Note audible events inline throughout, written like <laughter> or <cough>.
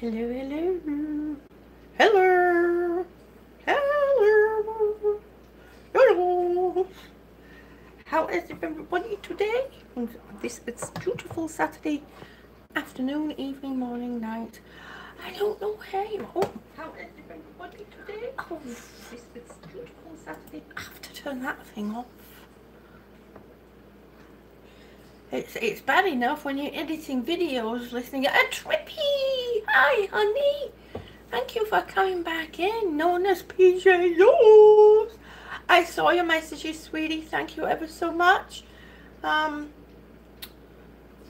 Hello, hello. Hello. Hello. Hello. How is everybody today? This it's beautiful Saturday afternoon, evening, morning, night. I don't know hey. Oh, how is everybody today? Oh, this it's beautiful Saturday. I have to turn that thing off. It's it's bad enough when you're editing videos, listening a trippy. Hi, honey. Thank you for coming back in, known as PJ Laws. I saw your messages, sweetie. Thank you ever so much. Um,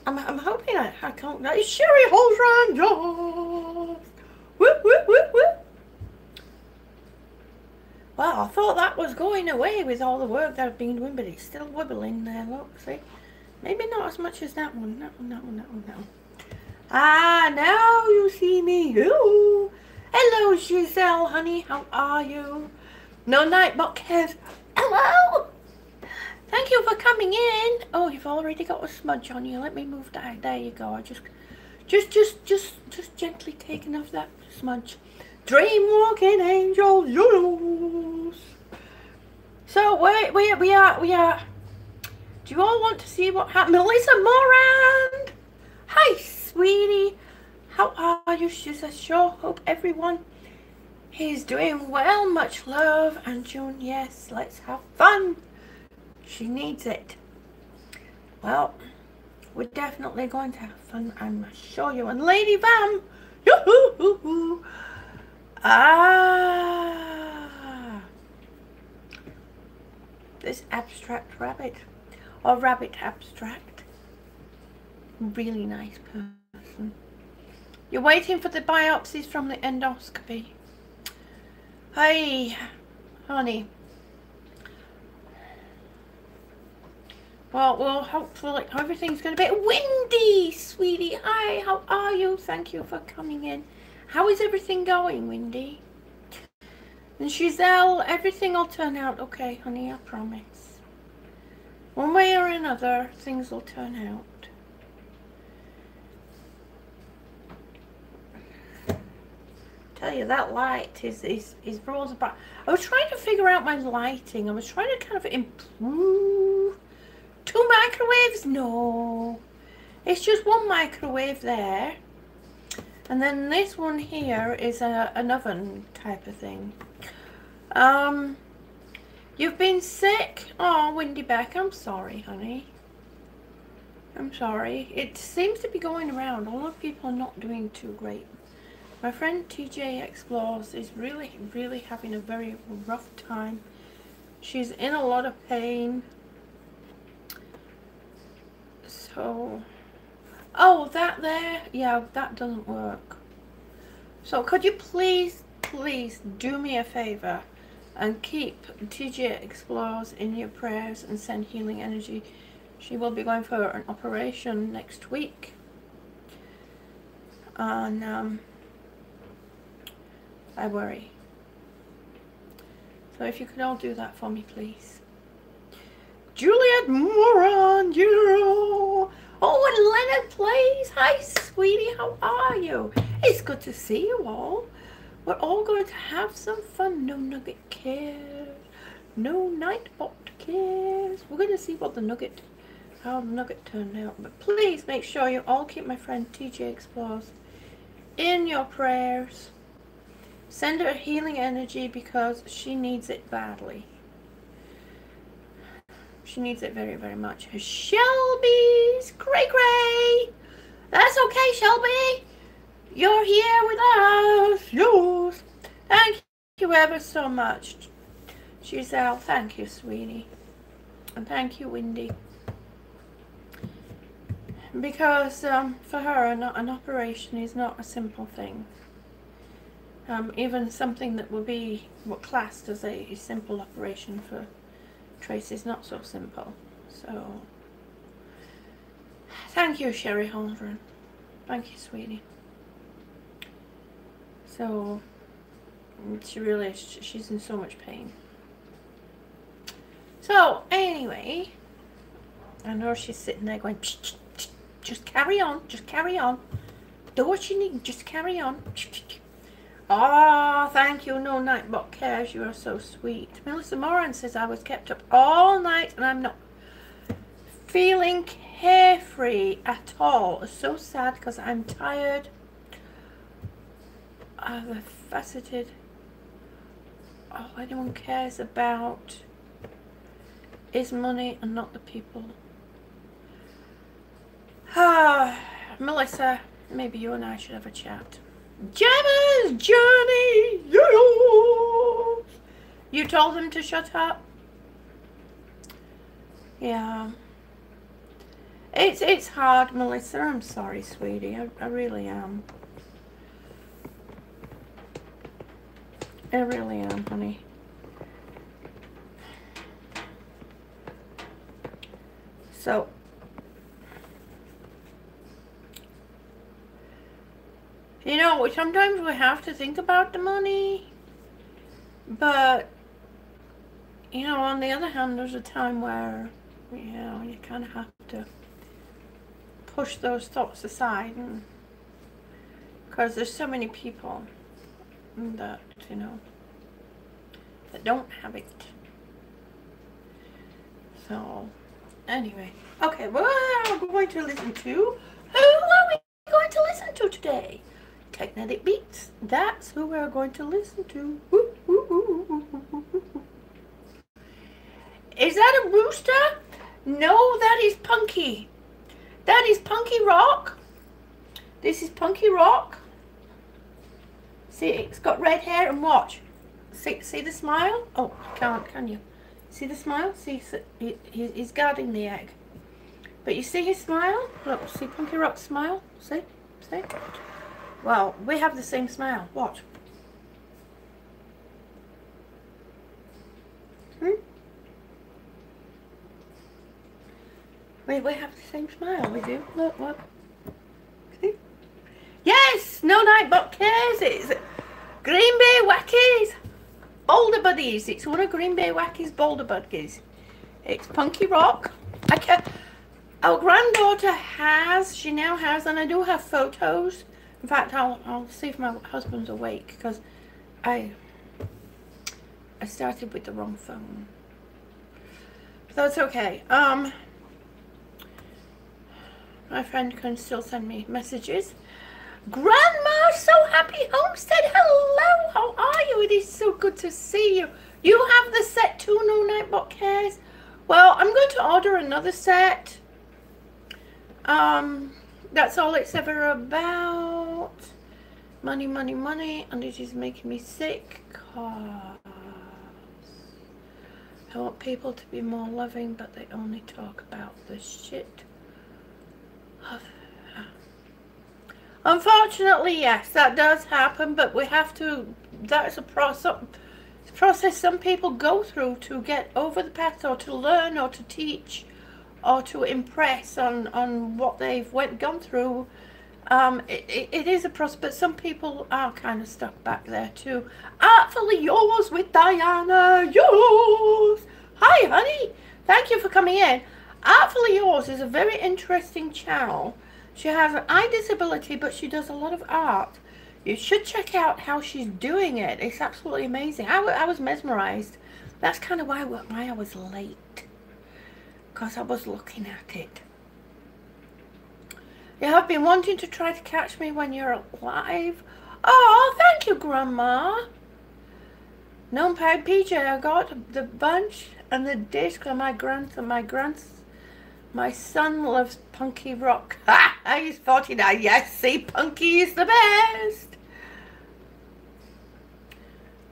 I'm, I'm hoping I, I can't. It's Sherry Holzran Jaws. Whoop, whoop, whoop, whoop. Well, I thought that was going away with all the work that I've been doing, but it's still wibbling there. Look, see? Maybe not as much as that one. That one, that one, that one, that one. Ah, now you see me. Hello. Hello, Giselle, honey. How are you? No night Kev. Hello. Thank you for coming in. Oh, you've already got a smudge on you. Let me move that. There you go. I just, just, just, just, just gently taking off that smudge. Dream walking angel, yours. So we we we are we are do you all want to see what happened? Melissa Moran! Hi, sweetie. How are you? She says, sure. Hope everyone is doing well. Much love. And June, yes, let's have fun. She needs it. Well, we're definitely going to have fun, I'm sure you. And Lady Bam! yoo-hoo-hoo-hoo. Ah, this abstract rabbit or rabbit abstract. Really nice person. You're waiting for the biopsies from the endoscopy. Hey, honey. Well, well, hopefully everything's going to be windy, sweetie. Hi, how are you? Thank you for coming in. How is everything going, Windy? And Giselle, everything will turn out okay, honey, I promise. One way or another, things will turn out. tell you that light is is is rose bright. I was trying to figure out my lighting. I was trying to kind of improve. Two microwaves? No. It's just one microwave there. And then this one here is a, an oven type of thing. Um, You've been sick? Oh, Windy Beck, I'm sorry, honey. I'm sorry. It seems to be going around. A lot of people are not doing too great. My friend TJ Explores is really, really having a very rough time. She's in a lot of pain. So, oh, that there, yeah, that doesn't work. So could you please, please do me a favor? And keep TJ Explores in your prayers and send healing energy. She will be going for an operation next week. And um, I worry. So if you could all do that for me, please. Juliet Moran, you Oh, and Leonard Plays. Hi, sweetie. How are you? It's good to see you all. We're all going to have some fun. No nugget cares. No nightbot cares. We're going to see what the nugget, how the nugget turned out. But please make sure you all keep my friend TJ Explores in your prayers. Send her healing energy because she needs it badly. She needs it very, very much. Shelby's cray cray. That's okay, Shelby. You're here with us. Yours. Thank you ever so much. Giselle, thank you, sweetie. And thank you, Windy. Because um, for her, an, an, operation is not a simple thing. Um, even something that would be what classed as a, a simple operation for Trace is not so simple. So, thank you, Sherry Holdren. Thank you, sweetie. So she really she's in so much pain. So anyway, I know she's sitting there going, just carry on, just carry on. do what you need. Just carry on. Oh, thank you. No night but cares. You are so sweet. Melissa Moran says I was kept up all night and I'm not feeling carefree at all. So sad because I'm tired of a faceted all anyone cares about is money and not the people. Ah, <sighs> Melissa, maybe you and I should have a chat. Gemma's journey, yes! You told him to shut up? Yeah. It's it's hard, Melissa. I'm sorry, sweetie. I, I really am. I really am, honey. So, you know, sometimes we have to think about the money, but, you know, on the other hand, there's a time where, you know, you kind of have to push those thoughts aside because there's so many people that, you know, that don't have it. So, anyway. Okay, well, we're going to listen to, who are we going to listen to today? Teknetek Beats. That's who we're going to listen to. Is that a rooster? No, that is Punky. That is Punky Rock. This is Punky Rock. See, it's got red hair and watch. See, see the smile? Oh, can't, can you? See the smile? See, he, he's guarding the egg. But you see his smile? Look, see Punky Rock's smile? See? See? Well, we have the same smile. Watch. Hmm? We, we have the same smile, we do. Look, look. Yes! No night but cares. It's Green Bay Wackies. Boulder Buddies. It's one of Green Bay Wackies Boulder Buddies. It's Punky Rock. I can Our granddaughter has, she now has, and I do have photos. In fact, I'll, I'll see if my husband's awake because I, I started with the wrong phone. But that's okay. Um, my friend can still send me messages. Grandma, so happy Homestead. Hello, how are you? It is so good to see you. You have the set too, no Nightbot cares. Well, I'm going to order another set. Um, that's all it's ever about. Money, money, money, and it is making me sick cause I want people to be more loving, but they only talk about the shit of Unfortunately, yes, that does happen, but we have to, that's a process, process some people go through to get over the past or to learn or to teach or to impress on, on what they've went gone through. Um, it, it, it is a process, but some people are kind of stuck back there too. Artfully yours with Diana, yours. Hi, honey. Thank you for coming in. Artfully yours is a very interesting channel she has an eye disability, but she does a lot of art. You should check out how she's doing it. It's absolutely amazing. I, I was mesmerized. That's kind of why, why I was late. Because I was looking at it. You have been wanting to try to catch me when you're alive. Oh, thank you, Grandma. Numpad PJ, I got the bunch and the disc on my grandson, my grandson my son loves punky rock. <laughs> Ha! He's 49. Yes, see, punky is the best.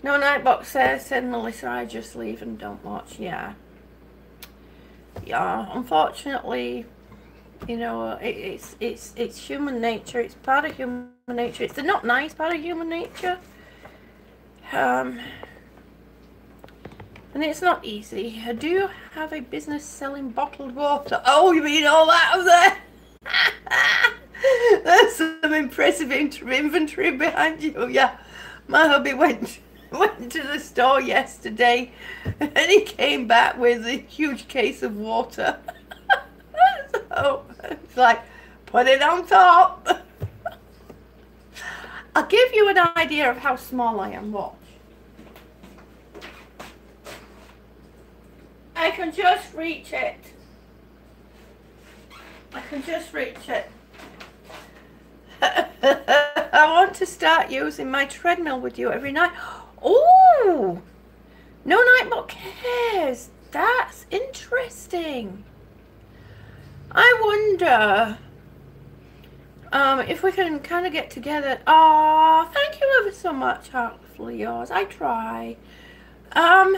No Nightbox says, said Melissa, I just leave and don't watch. Yeah. Yeah, unfortunately, you know, it, it's it's it's human nature. It's part of human nature. It's not nice part of human nature. Um, and it's not easy. I do have a business selling bottled water. Oh, you mean all that up <laughs> there? There's some impressive inventory behind you. Oh, yeah, my hubby went <laughs> went to the store yesterday <laughs> and he came back with a huge case of water. so it's like, put it on top. I'll give you an idea of how small I am. Watch. I can just reach it. I can just reach it. <laughs> I want to start using my treadmill with you every night. Oh, no Nightbot cares. That's interesting. I wonder um, if we can kind of get together. Oh, thank you ever so much, Artfully Yours. I try. Um,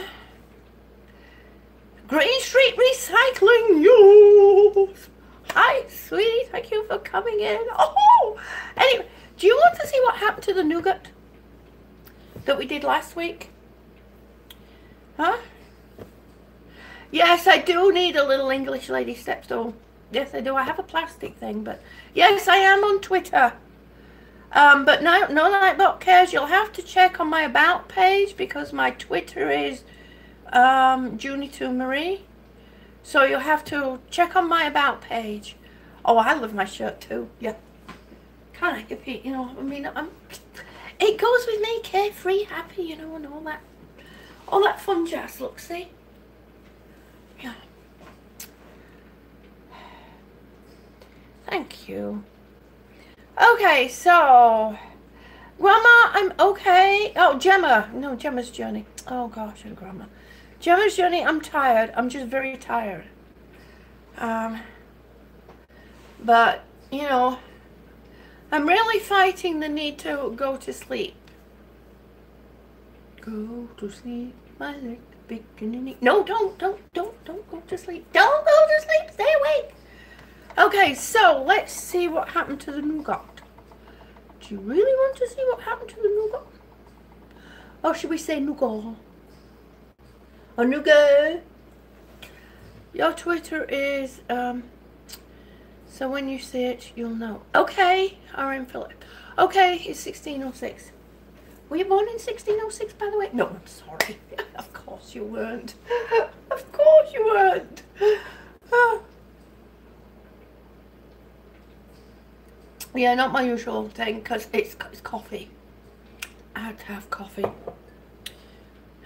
Green Street Recycling News. Hi, sweetie. Thank you for coming in. Oh, anyway, do you want to see what happened to the nougat that we did last week? Huh? Yes, I do need a little English lady stepstool. Yes, I do. I have a plastic thing, but yes, I am on Twitter. Um, but no, no Nightbot cares. You'll have to check on my about page because my Twitter is um, Junie to Marie. So you'll have to check on my about page. Oh, I love my shirt too. Yeah. Kind of hippie, you know. I mean, I'm. It goes with me, carefree, happy, you know, and all that, all that fun jazz. Look, see. Yeah. Thank you. Okay, so Grandma, I'm okay. Oh, Gemma. No, Gemma's journey. Oh gosh, and Grandma. Gemma's journey, I'm tired. I'm just very tired. Um, but, you know, I'm really fighting the need to go to sleep. Go to sleep, my little beginning. No, don't, don't, don't, don't go to sleep. Don't go to sleep. Stay awake. Okay, so let's see what happened to the nougat. Do you really want to see what happened to the nougat? Or should we say nougat? Onuga. Your Twitter is, um, so when you see it, you'll know. Okay, RM Philip. Okay, it's 1606. Were you born in 1606, by the way? No, I'm sorry. <laughs> of course you weren't. <laughs> of course you weren't. <sighs> yeah, not my usual thing, because it's, it's coffee. I had to have coffee.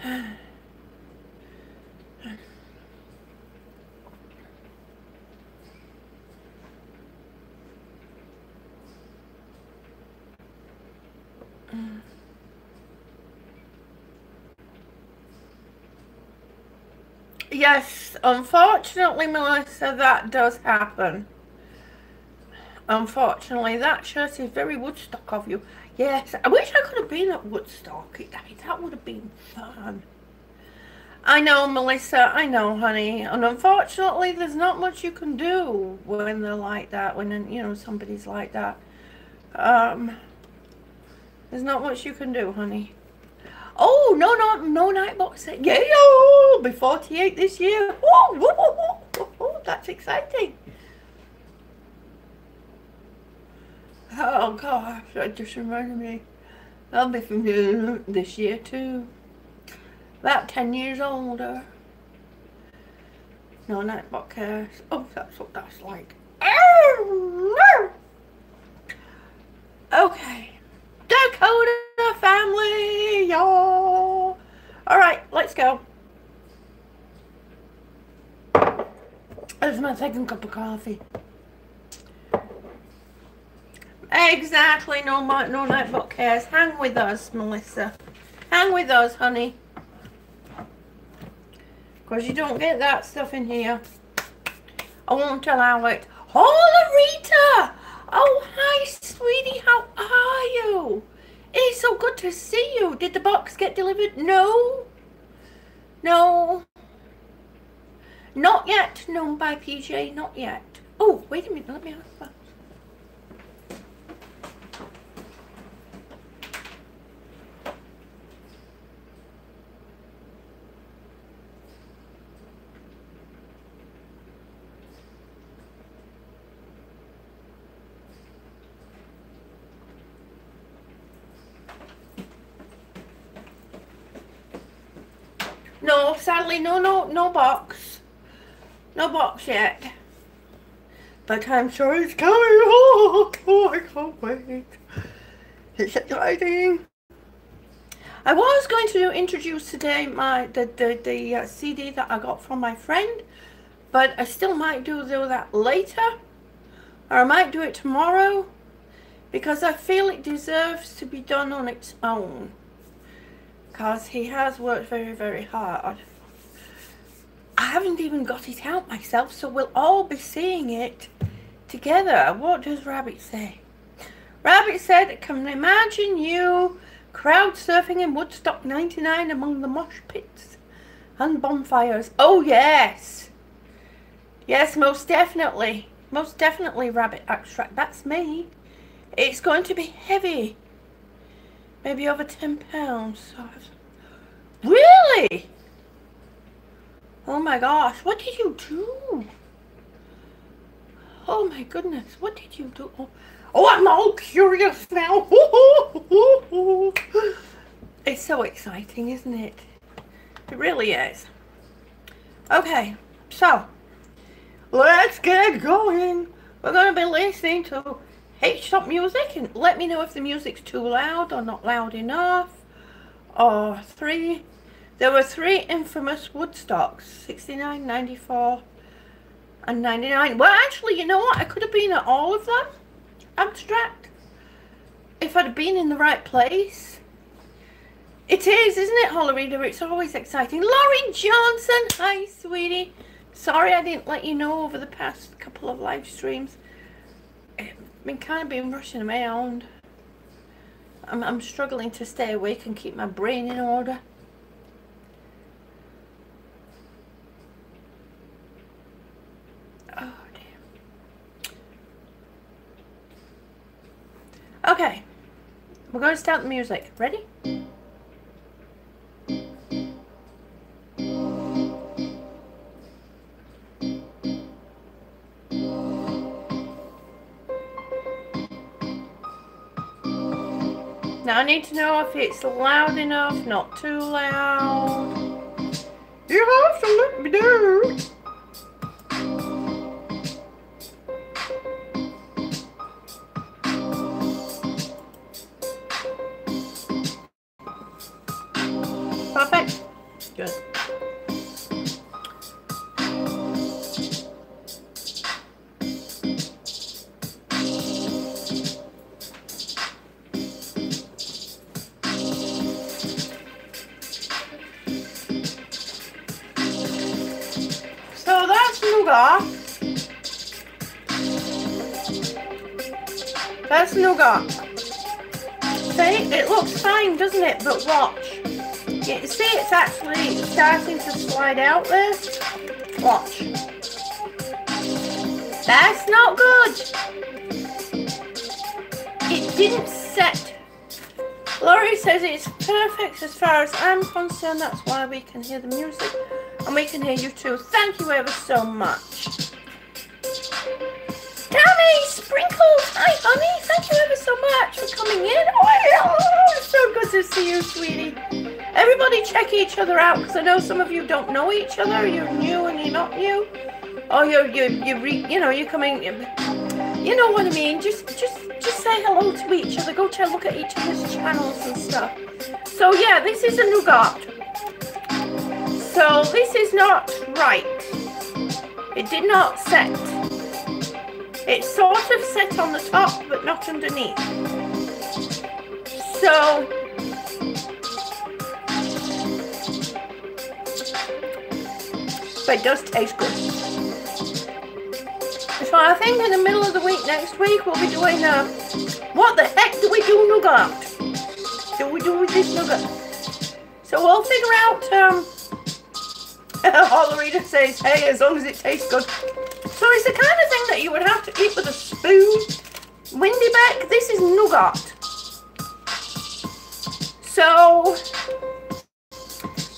<sighs> Yes, unfortunately, Melissa, that does happen. Unfortunately, that shirt is very Woodstock of you. Yes, I wish I could have been at Woodstock. That would have been fun. I know, Melissa. I know, honey. And unfortunately, there's not much you can do when they're like that. When, you know, somebody's like that. Um, there's not much you can do, honey. Oh, no, no, no Nightbot set. Yeah, oh, be 48 this year. Oh, oh, oh, oh, that's exciting. Oh, gosh, that just reminded me. I'll be from this year, too. About 10 years older. No Nightbot cares. Oh, that's what that's like. Oh, okay. Dakota family, y'all. All right, let's go. This is my second cup of coffee. Exactly, no, no Nightbot cares. Hang with us, Melissa. Hang with us, honey. Because you don't get that stuff in here. I won't allow it. Hola, Rita! Oh, hi, sweetie. How are you? It's so good to see you. Did the box get delivered? No. No. Not yet. No, by PJ. Not yet. Oh, wait a minute. Let me have No, sadly, no, no, no box. No box yet. But I'm sure it's coming. Oh, <laughs> oh I can't wait. It's exciting. I was going to introduce today my the the, the uh, CD that I got from my friend, but I still might do, do that later, or I might do it tomorrow, because I feel it deserves to be done on its own. Because he has worked very very hard. I haven't even got it out myself, so we'll all be seeing it together. What does Rabbit say? Rabbit said, can imagine you crowd surfing in Woodstock 99 among the mosh pits and bonfires. Oh, yes. Yes, most definitely. Most definitely, Rabbit Abstract. That's me. It's going to be heavy. Maybe over 10 pounds. Really? Oh my gosh, what did you do? Oh my goodness, what did you do? Oh, oh I'm all curious now. <laughs> it's so exciting, isn't it? It really is. Okay, so let's get going. We're going to be listening to H-Top music and let me know if the music's too loud or not loud enough. Or three there were three infamous Woodstocks, 69, 94, and 99. Well, actually, you know what? I could have been at all of them. Abstract. If I'd been in the right place. It is, isn't it, Hollerita? It's always exciting. Laurie Johnson. Hi, sweetie. Sorry I didn't let you know over the past couple of live streams. I've been kind of been rushing around. I'm, I'm struggling to stay awake and keep my brain in order. Oh dear. Okay. We're going to start the music. Ready? Now I need to know if it's loud enough, not too loud. You have to let me know. nougat. Slide out there? Watch. That's not good. It didn't set. Laurie says it's perfect as far as I'm concerned. That's why we can hear the music. And we can hear you too. Thank you ever so much. Tammy Sprinkles! Hi, honey. Thank you ever so much for coming in. Oh, it's so good to see you, sweetie. Everybody check each other out because I know some of you don't know each other. You're new and you're not new. Or you're, you you re, you know, you're coming, you know what I mean. Just, just, just say hello to each other. Go check, look at each other's channels and stuff. So yeah, this is a nougat. So this is not right. It did not set. It's sort of set on the top, but not underneath. So, but it does taste good. So I think in the middle of the week next week we'll be doing uh, what the heck do we do nougat? Do we do with this nougat? So we'll figure out um <laughs> Hollerita says, hey, as long as it tastes good. So it's the kind of thing that you would have to eat with a spoon. Windy back, this is nougat. So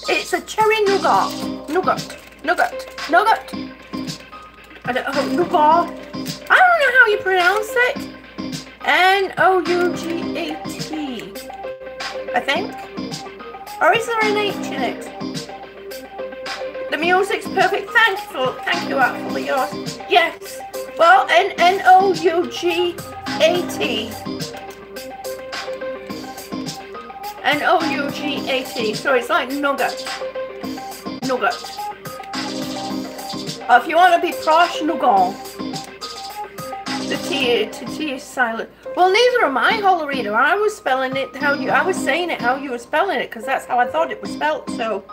it's a cherry nougat. Nougat. Nougat. Nougat. I don't oh, know, nougat. I don't know how you pronounce it. N-O-U-G-A-T. I think. Or is there an H in it? The music's perfect. Thank you for thank you out for yours. Yes. Well, N N O U G A T. N-O-U-G-A-T. So it's like nugget. Nugget. Uh, if you want to be proche, nougat. The T, the T is silent. Well, neither am I, Hollerita. I was spelling it how you, I was saying it how you were spelling it, because that's how I thought it was spelled, so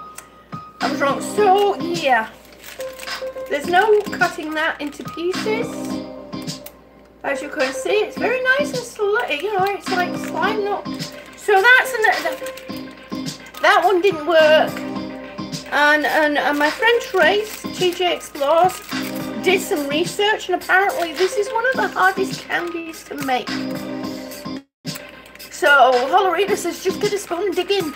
I was wrong. So, yeah. There's no cutting that into pieces. As you can see, it's very nice and slow, you know, it's like slime not. So that's another, that one didn't work. And, and, and my friend Trace, TJ Explores, did some research and apparently this is one of the hardest candies to make. So Hollerita says just get a spoon and dig in.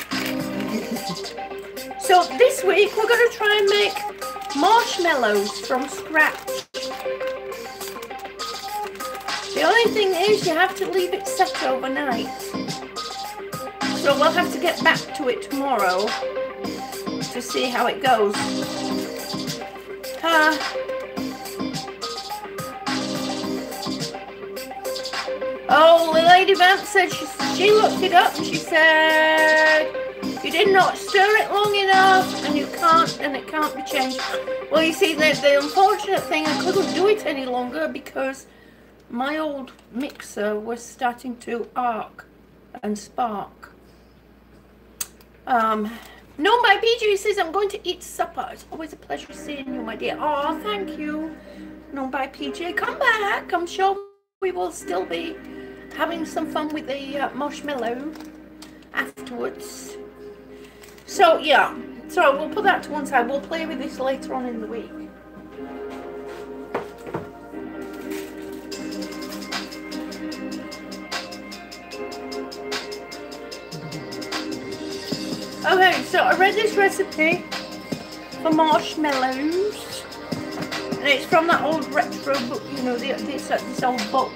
So this week we're going to try and make marshmallows from scratch. The only thing is you have to leave it set overnight. So we'll have to get back to it tomorrow to see how it goes. Uh, oh, the Lady Vamp said she, she looked it up and she said you did not stir it long enough and you can't and it can't be changed. Well, you see, the, the unfortunate thing, I couldn't do it any longer because my old mixer was starting to arc and spark. Um, no, my PJ says I'm going to eat supper. It's always a pleasure seeing you, my dear. Oh, thank you. No, by PJ. Come back. I'm sure we will still be having some fun with the uh, marshmallow afterwards. So, yeah. So, we'll put that to one side. We'll play with this later on in the week. Okay, so I read this recipe for marshmallows, and it's from that old retro book, you know, the, this, uh, this old book,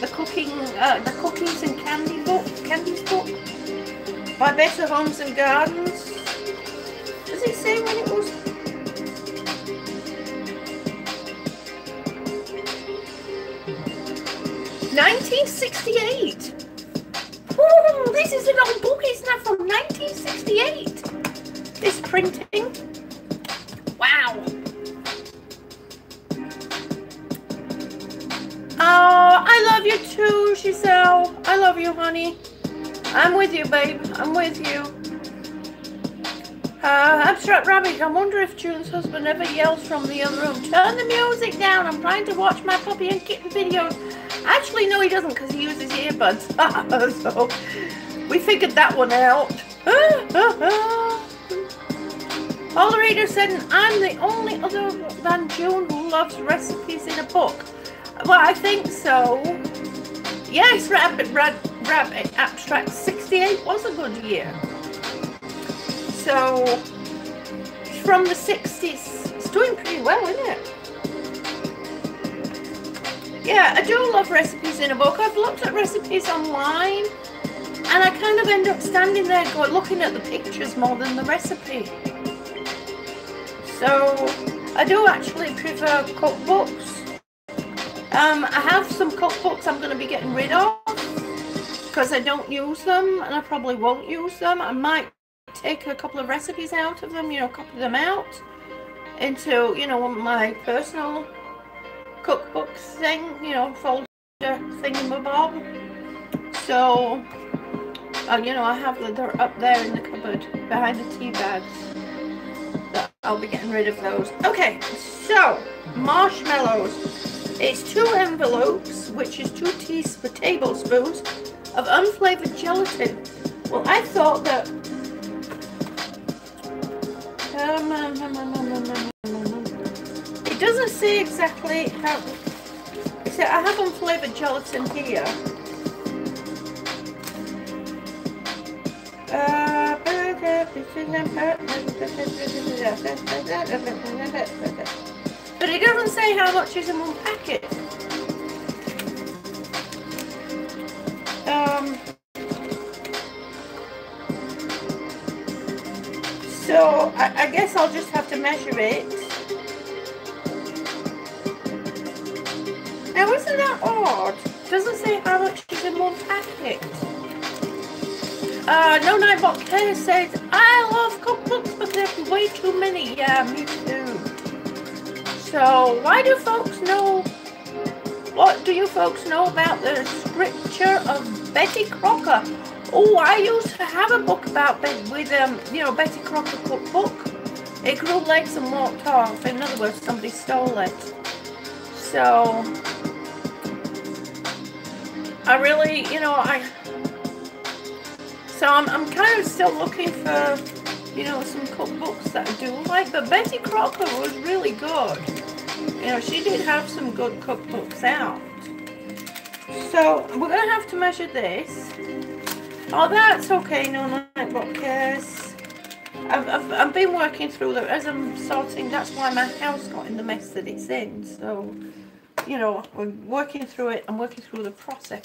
the cooking, uh, the cookies and candy book, candies book, by Better Homes and Gardens. Does it say when it was? Nineteen sixty-eight. Oh, this is an old book, isn't it? From 1968. This printing. Wow. Oh, I love you too, Giselle. I love you, honey. I'm with you, babe. I'm with you. Uh, Abstract Rabbit, I wonder if June's husband ever yells from the other room. Turn the music down. I'm trying to watch my puppy and kitten videos. Actually, no, he doesn't because he uses earbuds. <laughs> so we figured that one out. <laughs> All the readers said I'm the only other than June who loves recipes in a book. Well, I think so. Yes, Rabbit, Rabbit, Rabbit Abstract 68 was a good year. So, from the 60s, it's doing pretty well, isn't it? Yeah, I do love recipes in a book. I've looked at recipes online and I kind of end up standing there going, looking at the pictures more than the recipe. So I do actually prefer cookbooks. Um, I have some cookbooks I'm going to be getting rid of because I don't use them and I probably won't use them. I might take a couple of recipes out of them, you know, copy them out into, you know, my personal cookbook thing, you know, folder thingamabob. So, uh, you know, I have them, they're up there in the cupboard behind the tea bags. But I'll be getting rid of those. Okay, so, marshmallows. It's two envelopes, which is two teaspoons, tablespoons of unflavored gelatin. Well, I thought that it doesn't say exactly how. See, I have unflavored gelatin here. But it doesn't say how much is in one packet. Um, so I, I guess I'll just have to measure it. Now isn't that odd? Doesn't say how much is in one packet. Uh, no Nightbot Care says, I love cookbooks, but there's way too many. Yeah, me too. So, why do folks know, what do you folks know about the scripture of Betty Crocker? Oh, I used to have a book about with, um, you know, Betty Crocker cookbook. It grew legs and walked off. In other words, somebody stole it. So, I really, you know, I, so I'm, I'm kind of still looking for, you know, some cookbooks that I do like, but Betty Crocker was really good. You know, she did have some good cookbooks out. So, we're going to have to measure this. Oh, that's okay, no Nightbot cares. I've, I've, I've been working through the, as I'm sorting, that's why my house got in the mess that it's in, so, you know, we're working through it, I'm working through the process.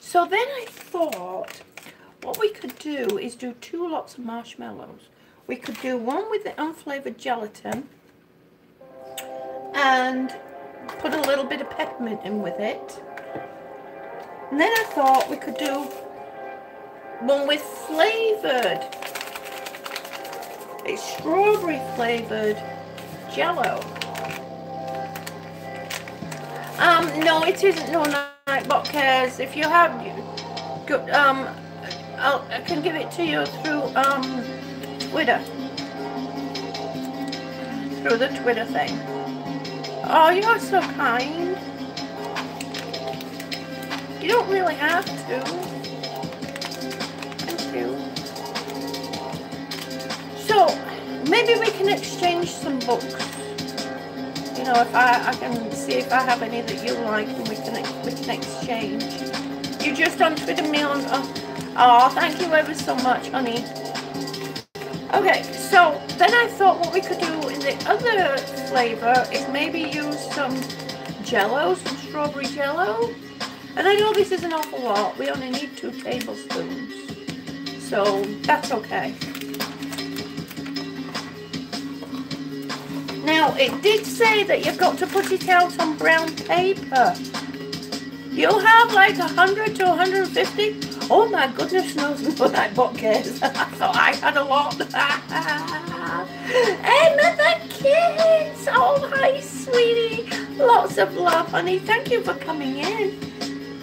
So then I thought, what we could do is do two lots of marshmallows. We could do one with the unflavored gelatin, and put a little bit of peppermint in with it. And then I thought we could do one with flavored. A strawberry flavored jello. Um, no, it isn't no Nightbot cares. If you have, um, I'll, I can give it to you through, um, Twitter. Through the Twitter thing. Oh, you're so kind. You don't really have to. So, maybe we can exchange some books. You know, if I, I can see if I have any that you like and we can, we can exchange. You just on me on... Oh, oh, thank you ever so much, honey. Okay, so then I thought what we could do in the other flavor is maybe use some jello, some strawberry jello. And I know this is an awful lot. We only need two tablespoons. So that's okay. Now, it did say that you've got to put it out on brown paper. You'll have like 100 to 150. Oh my goodness knows <laughs> what that book is. I thought I had a lot. <laughs> Emma the kids. Oh, hi, sweetie. Lots of love, honey. Thank you for coming in.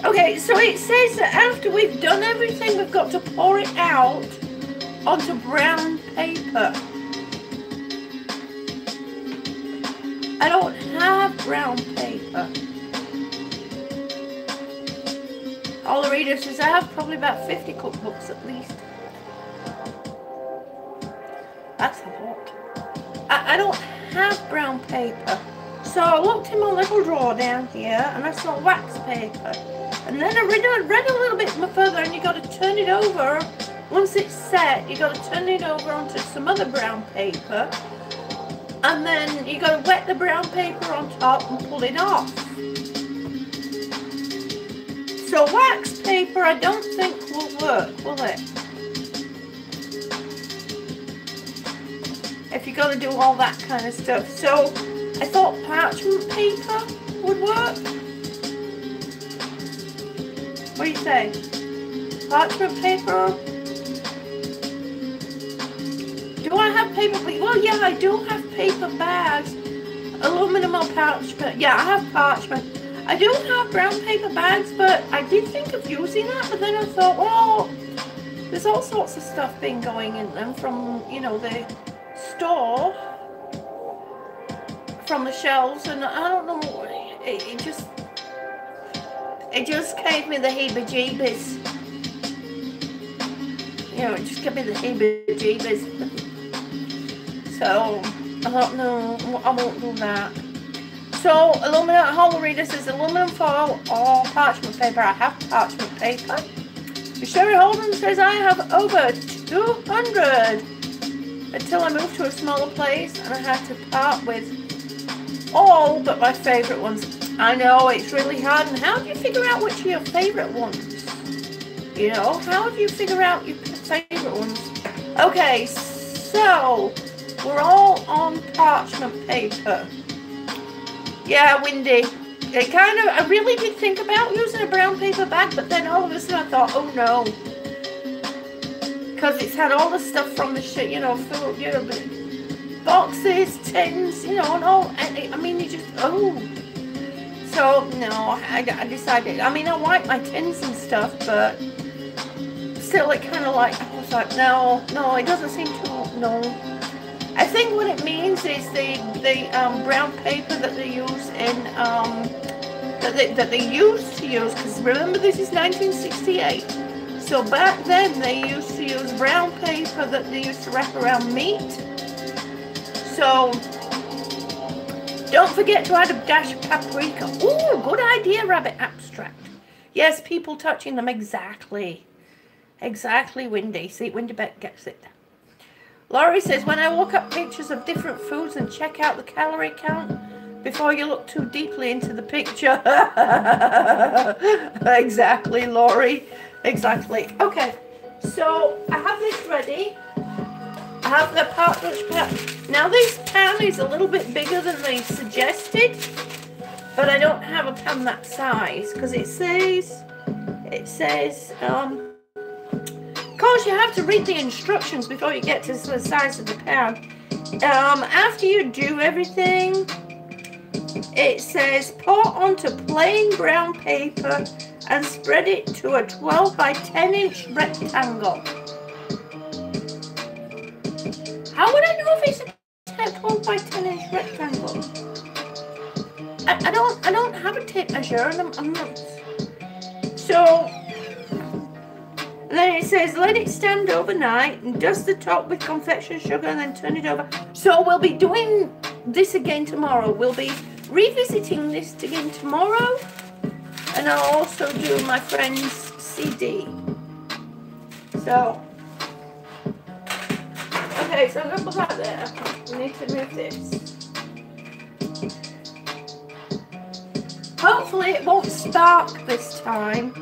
Okay, so it says that after we've done everything, we've got to pour it out onto brown paper. I don't have brown paper. All the readers says I have probably about 50 cookbooks at least. That's a lot. I, I don't have brown paper. So I looked in my little drawer down here and I saw wax paper. And then I read, read a little bit further and you got to turn it over. Once it's set, you got to turn it over onto some other brown paper and then you got to wet the brown paper on top and pull it off. So wax paper I don't think will work, will it? If you're going to do all that kind of stuff. So I thought parchment paper would work. What do you say? Parchment paper do I have paper? Well, yeah, I do have paper bags. Aluminum or parchment. Yeah, I have parchment. I do have brown paper bags, but I did think of using that, but then I thought, well, there's all sorts of stuff been going in them from, you know, the store, from the shelves, and I don't know, it, it just, it just gave me the heebie-jeebies. You know, it just gave me the heebie-jeebies. So, I don't know, I won't do that. So, aluminum, hollow reader says aluminum foil or parchment paper. I have parchment paper. Sherry Holden says I have over 200 until I moved to a smaller place and I had to part with all but my favourite ones. I know, it's really hard. And how do you figure out which are your favourite ones? You know, how do you figure out your favourite ones? Okay, so we're all on parchment paper. Yeah, Windy. It kind of, I really did think about using a brown paper bag, but then all of a sudden I thought, oh no. because it's had all the stuff from the shit, you know, full, you know, boxes, tins, you know, and all. I mean, you just oh. So no, I, I decided. I mean, I like my tins and stuff, but still, it kind of like I was like, no, no, it doesn't seem to. No, I think what it means is the the um, brown paper that they use in um, that they, that they used to use. Because remember, this is 1968. So back then they used to use brown paper that they used to wrap around meat. So don't forget to add a dash of paprika. Ooh, good idea, Rabbit Abstract. Yes, people touching them, exactly. Exactly, Windy. See, Windy Beck gets it. Laurie says, when I look up pictures of different foods and check out the calorie count before you look too deeply into the picture. <laughs> exactly, Laurie. Exactly. Okay, so I have this ready. Have the partridge pan. Now this pan is a little bit bigger than they suggested, but I don't have a pan that size because it says, it says, um, of course you have to read the instructions before you get to the size of the pan. Um, after you do everything, it says pour onto plain brown paper and spread it to a 12 by 10 inch rectangle. How would I know if it's a 12 by 10 inch rectangle? I, I don't I don't have a tape measure and I'm, I'm not. So then it says let it stand overnight and dust the top with confection sugar and then turn it over. So we'll be doing this again tomorrow. We'll be revisiting this again tomorrow and I'll also do my friend's CD. So, okay, so to put that there. We need to move this. Hopefully it won't spark this time.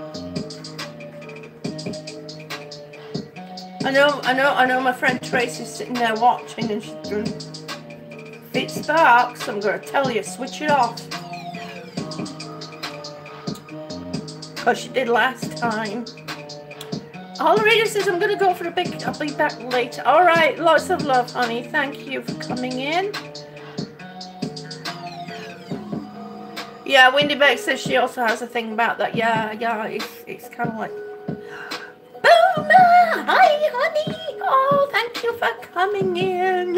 I know, I know, I know my friend Tracy's sitting there watching and she's going, if it sparks, I'm going to tell you, switch it off. because she did last time. Hollerita says, I'm to go for a big, I'll be back later. All right, lots of love, honey. Thank you for coming in. Yeah, Windy Beck says she also has a thing about that. Yeah, yeah, it's, it's kind of like, Boomer, hi, honey. Oh, thank you for coming in.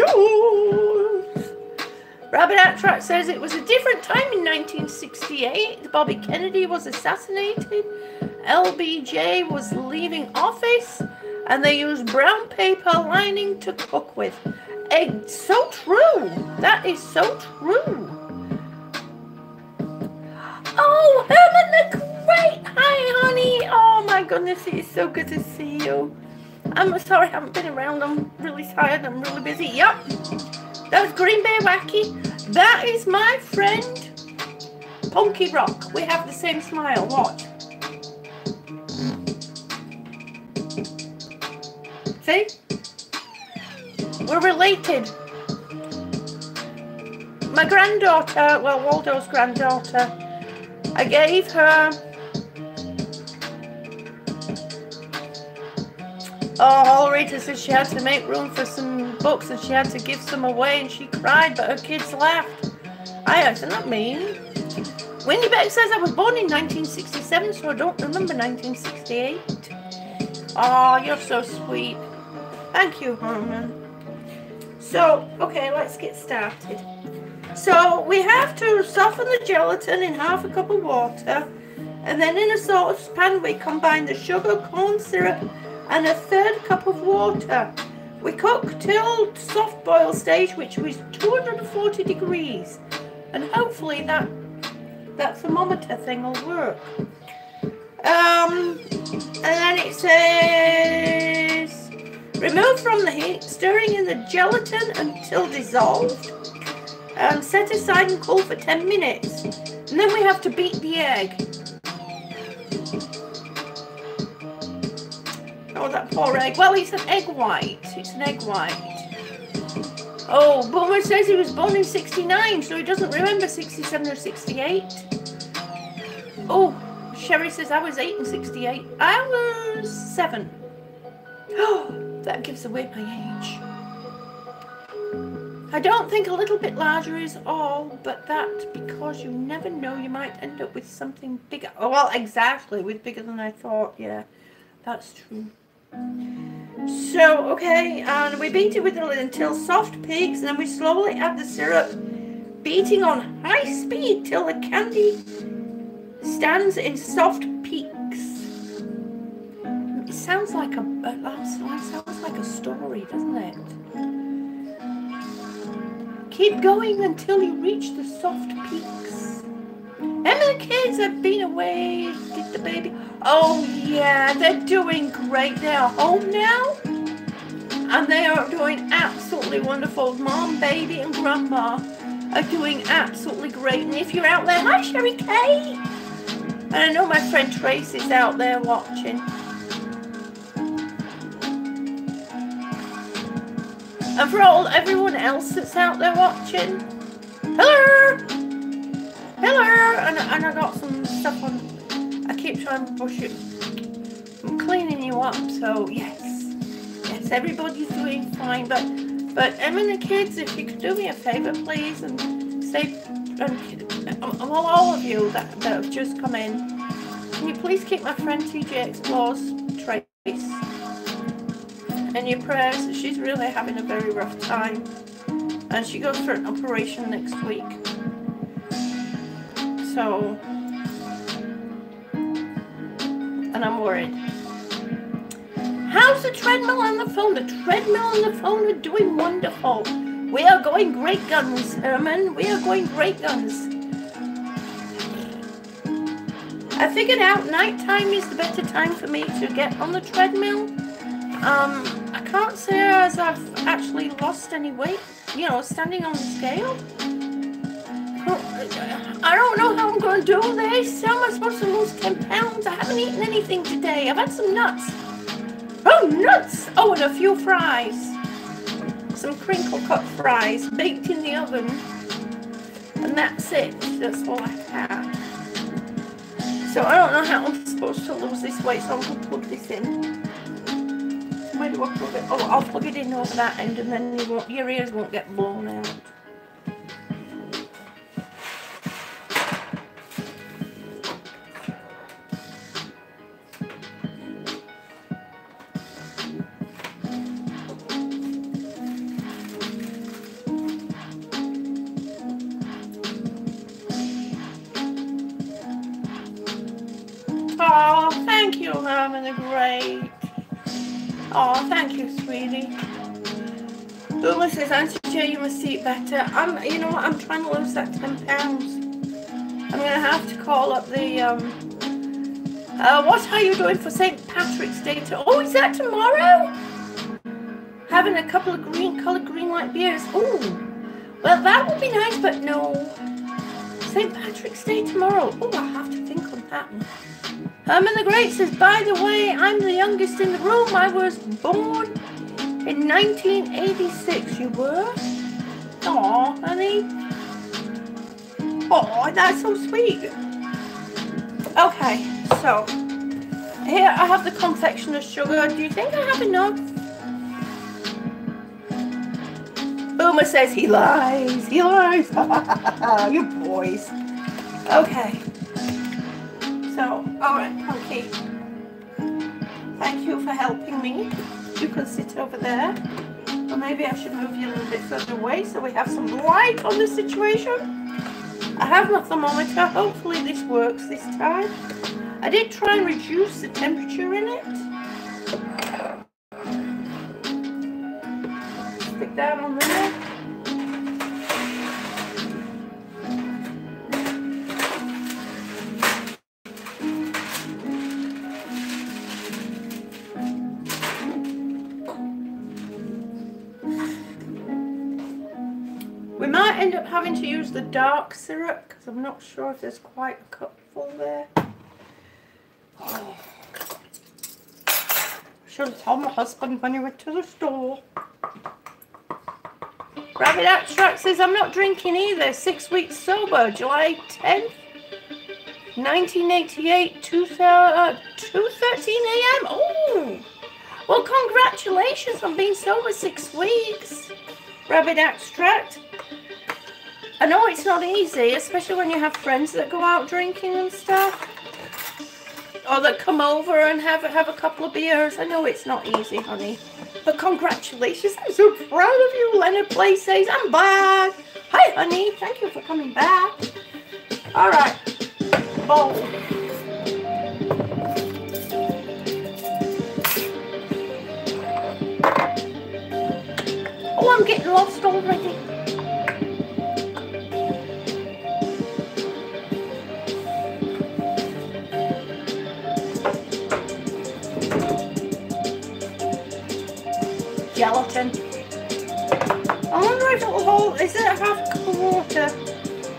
Rabbit Abstract says it was a different time in 1968. Bobby Kennedy was assassinated. LBJ was leaving office. And they used brown paper lining to cook with. It's so true. That is so true. Oh, Herman the Great. Hi, honey. Oh, my goodness. It is so good to see you. I'm sorry I haven't been around. I'm really tired. I'm really busy. Yep. That's Green Bay Wacky. That is my friend Punky Rock. We have the same smile. Watch. See? We're related. My granddaughter, well, Waldo's granddaughter, I gave her Oh, Rita said she had to make room for some books and she had to give some away and she cried, but her kids laughed. I said, not mean. Wendy Beck says I was born in 1967, so I don't remember 1968. Oh, you're so sweet. Thank you, Herman. So, okay, let's get started. So, we have to soften the gelatin in half a cup of water. And then in a saucepan, we combine the sugar, corn syrup, and a third cup of water. We cook till soft boil stage, which was 240 degrees. And hopefully that, that thermometer thing will work. Um, and then it says, remove from the heat, stirring in the gelatin until dissolved. And set aside and cool for 10 minutes. And then we have to beat the egg. Oh, that poor egg. Well, it's an egg white. It's an egg white. Oh, Boomer says he was born in 69, so he doesn't remember 67 or 68. Oh, Sherry says I was 8 in 68. I was 7. Oh, that gives away my age. I don't think a little bit larger is all, but that because you never know, you might end up with something bigger. Oh, well, exactly, with bigger than I thought. Yeah, that's true. So, okay, and we beat it with it until soft peaks, and then we slowly add the syrup, beating on high speed till the candy stands in soft peaks. It sounds like a, sounds like a story, doesn't it? Keep going until you reach the soft peaks. And the kids have been away. Did the baby? Oh yeah, they're doing great. They're home now. And they are doing absolutely wonderful. Mom, baby, and grandma are doing absolutely great. And if you're out there, hi Sherry Kate. And I know my friend Tracy's out there watching. And for all everyone else that's out there watching, hello, hello, and, and I got some stuff on. I keep trying to push it. I'm cleaning you up, so yes, yes, everybody's doing fine. But but Em and the kids, if you could do me a favour, please, and say, um, all, all of you that, that have just come in, can you please keep my friend TJ Explores Trace in your prayers. She's really having a very rough time. And she goes for an operation next week. So, and I'm worried. How's the treadmill on the phone? The treadmill on the phone are doing wonderful. We are going great guns, Herman. We are going great guns. I figured out nighttime is the better time for me to get on the treadmill. Um, I can't say as I've actually lost any weight, you know, standing on the scale. I don't know how I'm going to do this. How am I supposed to lose 10 pounds? I haven't eaten anything today. I've had some nuts. Oh, nuts! Oh, and a few fries. Some crinkle cut fries baked in the oven. And that's it. That's all I have. So I don't know how I'm supposed to lose this weight, so I'm going to plug this in. Where do I plug it? Oh, I'll plug it in over that end and then you won't, your ears won't get blown out. You, Herman the Great. Oh, thank you, sweetie. Uma says, Auntie J, you must eat better. I'm, you know what, I'm trying to lose that 10 pounds. I'm going to have to call up the, um, uh, what are you doing for St. Patrick's Day? To, oh, is that tomorrow? Having a couple of green, coloured green light beers. Oh, well, that would be nice, but no. St. Patrick's Day tomorrow. Oh, I have to think on that one. Herman the Great says, by the way, I'm the youngest in the room. I was born in 1986. You were? Aw, honey. Oh, that's so sweet. Okay, so here I have the confection of sugar. Do you think I have enough? Boomer says he lies. He lies. <laughs> you boys. Okay. Alright, Punky. Thank you for helping me. You can sit over there. Or maybe I should move you a little bit further away so we have some light on the situation. I have my thermometer. Hopefully this works this time. I did try and reduce the temperature in it. Stick that on there. To use the dark syrup because I'm not sure if there's quite a cupful there. Oh. Should have told my husband when he went to the store. Rabbit Abstract says, I'm not drinking either. Six weeks sober, July 10th, 1988, 2.13 uh, a.m. Oh, Well, congratulations on being sober six weeks. Rabbit Abstract. I know it's not easy, especially when you have friends that go out drinking and stuff. Or that come over and have, have a couple of beers. I know it's not easy, honey. But congratulations. I'm so proud of you. Leonard says, I'm back. Hi, honey. Thank you for coming back. All right. Bowl. Oh, I'm getting lost already. Gelatin. I wonder if it'll hold, is it half a cup of water?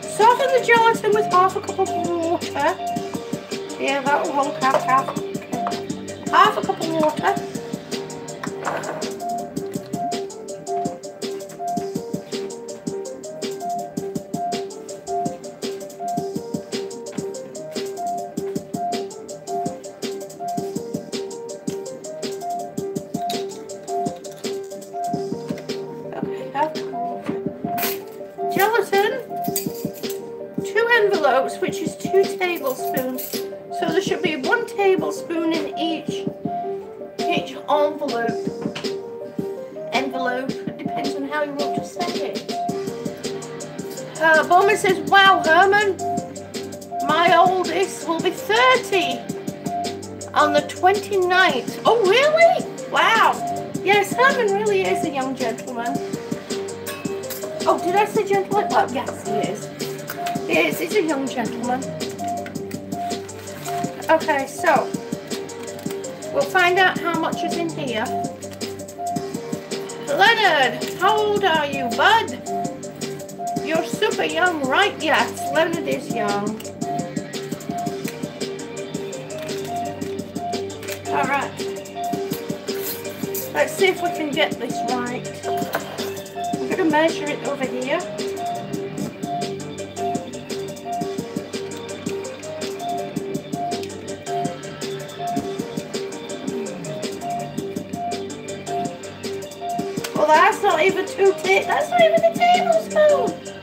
Soften the gelatin with half a cup of water. Yeah, that will hold half, half. Half a cup of water. So we'll find out how much is in here. Leonard, how old are you, bud? You're super young, right? Yes, Leonard is young. All right. Let's see if we can get this right. I'm going to measure it over here. Even two ta- That's not even a tablespoon.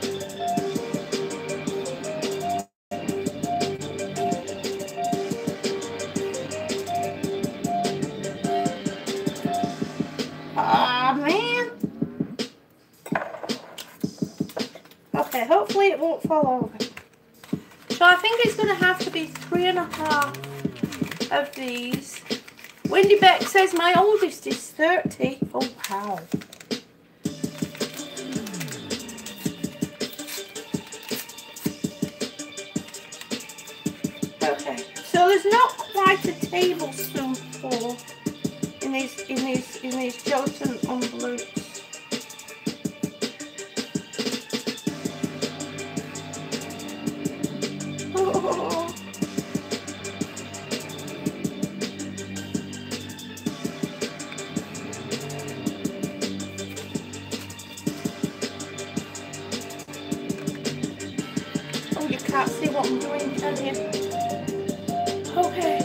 Man. Okay, hopefully it won't fall over. So I think it's going to have to be three and a half of these. Wendy Beck says my oldest is can't see what I'm doing, can you? Okay.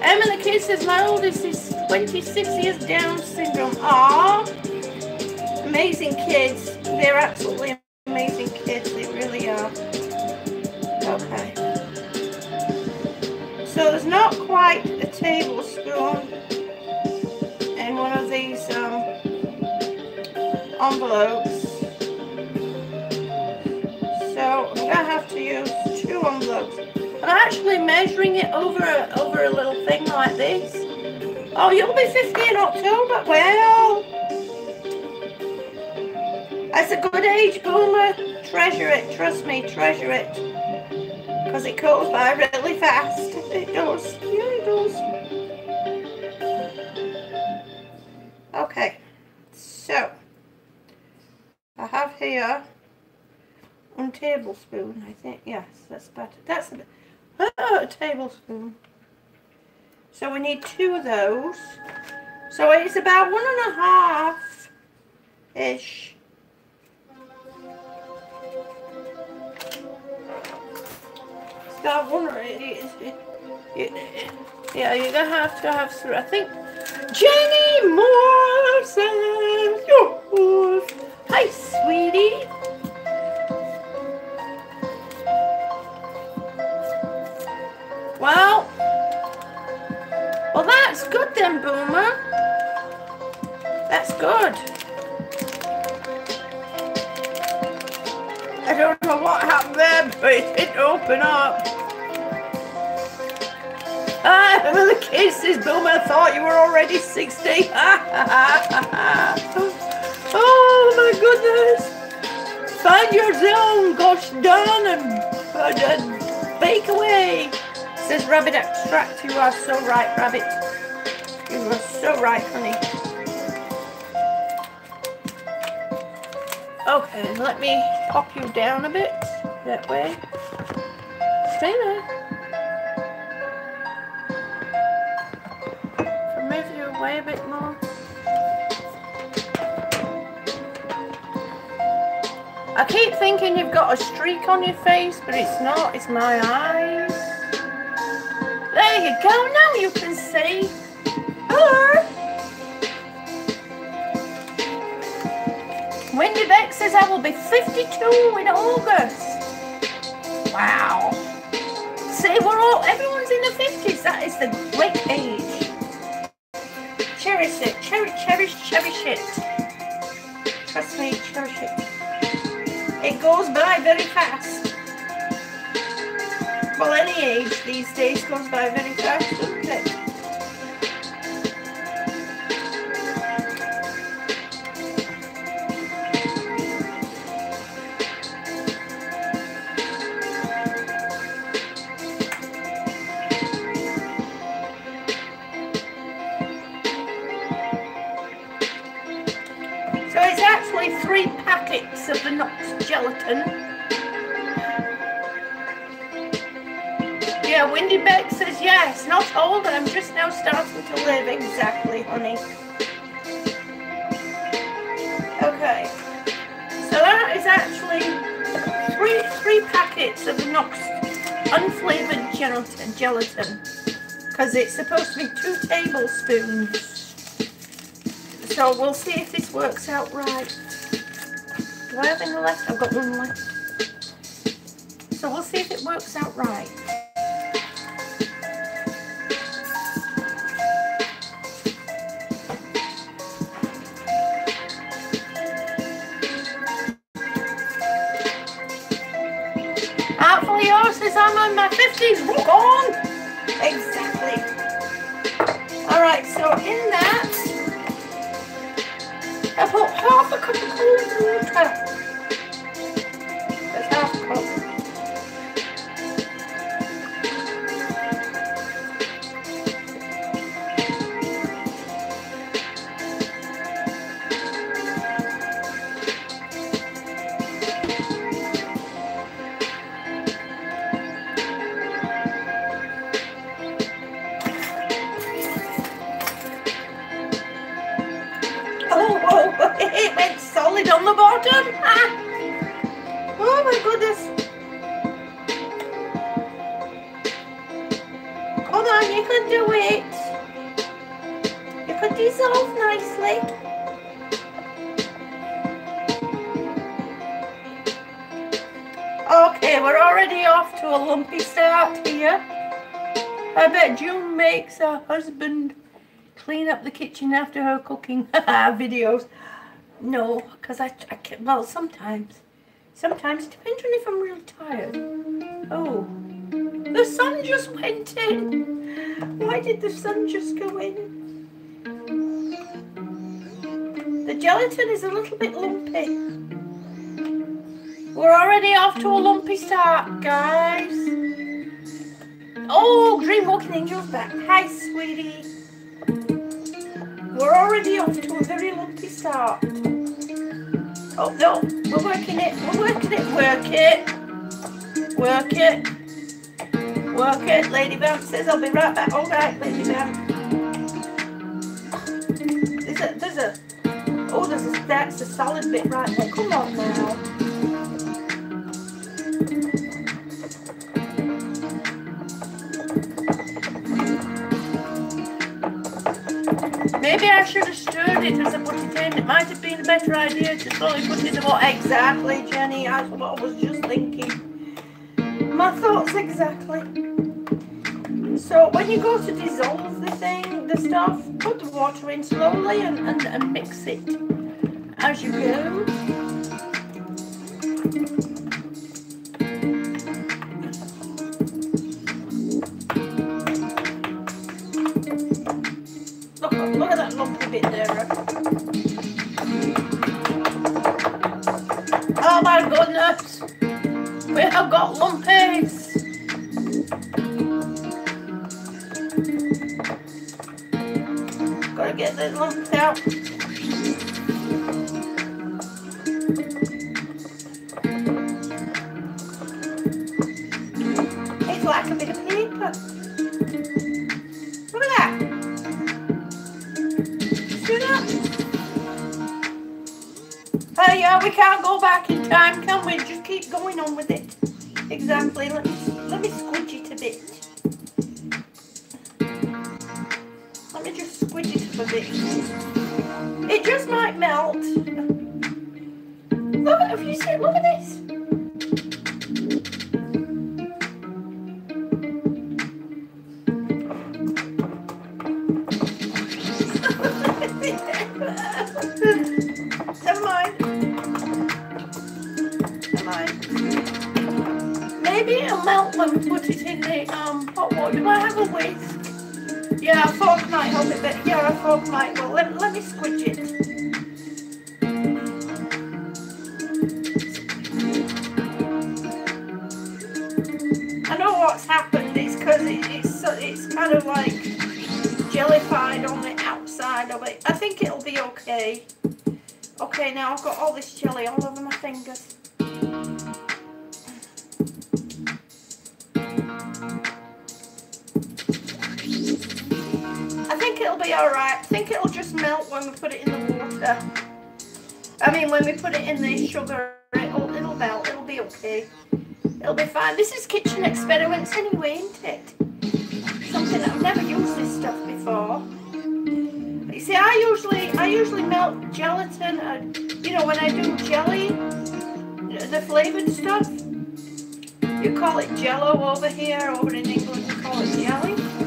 Emma the says my oldest is 26 years Down syndrome. Aww. Amazing kids. They're absolutely amazing kids. They really are. Okay. So there's not quite a tablespoon in one of these um, envelopes. So I'm have to use two envelopes. I'm actually measuring it over a, over a little thing like this. Oh, you'll be 50 in October. Well, that's a good age, Boomer. Treasure it. Trust me, treasure it. Because it goes by really fast. It does. Yeah, it does. Okay. So, I have here one tablespoon, I think. Yes, that's better. That's a. Oh, a tablespoon. So we need two of those. So it's about one and a half ish. It's about one. It, it, it, it, Yeah, you're gonna have to have three. I think Jenny yours. Hi, sweetie. Well, well, that's good then, Boomer. That's good. I don't know what happened there, but it didn't open up. Ah, <laughs> the kisses, Boomer I thought you were already 60. <laughs> oh my goodness. Find your zone, gosh darn, and, and bake away. Says Rabbit Abstract, you are so right, Rabbit. You are so right, honey. Okay, let me pop you down a bit. That way. Stay there. Move you away a bit more. I keep thinking you've got a streak on your face, but it's not. It's my eyes. There you go. Now you can see. Hello. Wendy Beck says I will be 52 in August. Wow. See, we're all, everyone's in the 50s. That is the great age. Cherish it. Cherish, cherish, cherish it. Trust me, cherish it. It goes by very fast. Well, any age these days goes by very fast, doesn't it? So it's actually three packets of the Knox gelatin. Yeah, Windy Beck says yes, not old, I'm just now starting to live. Exactly, honey. Okay. So that is actually three three packets of Knox unflavored gelatin gelatin. Because it's supposed to be two tablespoons. So we'll see if this works out right. Do I have any left? I've got one left. So we'll see if it works out right. Says my 50s. Rock on! Exactly. Alright, so in that, I put half a cup of cold water. It went solid on the bottom. Ah. Oh my goodness. Come on, you can do it. You can dissolve nicely. Okay, we're already off to a lumpy start here. I bet June makes her husband clean up the kitchen after her cooking <laughs> videos. No, because I, I can, well, sometimes. Sometimes, depends on if I'm real tired. Oh, the sun just went in. Why did the sun just go in? The gelatin is a little bit lumpy. We're already off to a lumpy start, guys. Oh, Dream Walking Angel's back. Hi, sweetie. We're already off to a very lumpy start. Oh no, we're working it, we're working it, work it, work it, work it. Lady Vamp says I'll be right back. All right, Lady Vamp. There's a, there's a, oh, there's a, that's a solid bit right there. Come on now. Maybe I should have stirred it as I put it in. It might have been a better idea to slowly put it in the water. Exactly, Jenny. That's what I was just thinking. My thoughts exactly. So when you go to dissolve the thing, the stuff, put the water in slowly and, and, and mix it as you go. Bit there. Oh my goodness! We have got lumpies! Gotta get the lumps out. It's like a bit of paper. We can't go back in time, can we? Just keep going on with it. Exactly. Let me let me squidge it a bit. Let me just squidge it a bit. It just might melt. Look, have you seen? Look at this. Maybe it'll melt when we put it in the um hot water. Do I have a whisk? Yeah, a might help it, but yeah, a might. Well, let, let me squidge it. I know what's happened is because it, it's it's kind of like jellified on the outside of it. I think it'll be okay. Okay, now I've got all this jelly all over my fingers. Think it'll be alright. I think it'll just melt when we put it in the water. I mean, when we put it in the sugar, it'll, it'll melt. It'll be okay. It'll be fine. This is kitchen experiments anyway, isn't it? Something I've never used this stuff before. You see, I usually I usually melt gelatin. Uh, you know, when I do jelly, the flavored stuff. You call it jello over here. Over in England, you call it jelly.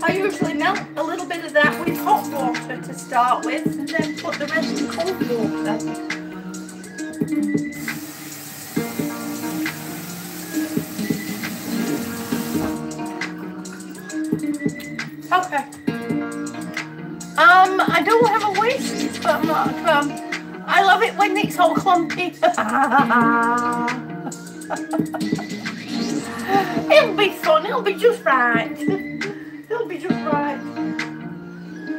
I usually melt a little bit of that with hot water to start with, and then put the rest in cold water. Okay. Um, I don't have a waist, but look, um, I love it when it's all clumpy. <laughs> It'll be fun. It'll be just right. <laughs> It'll be just right.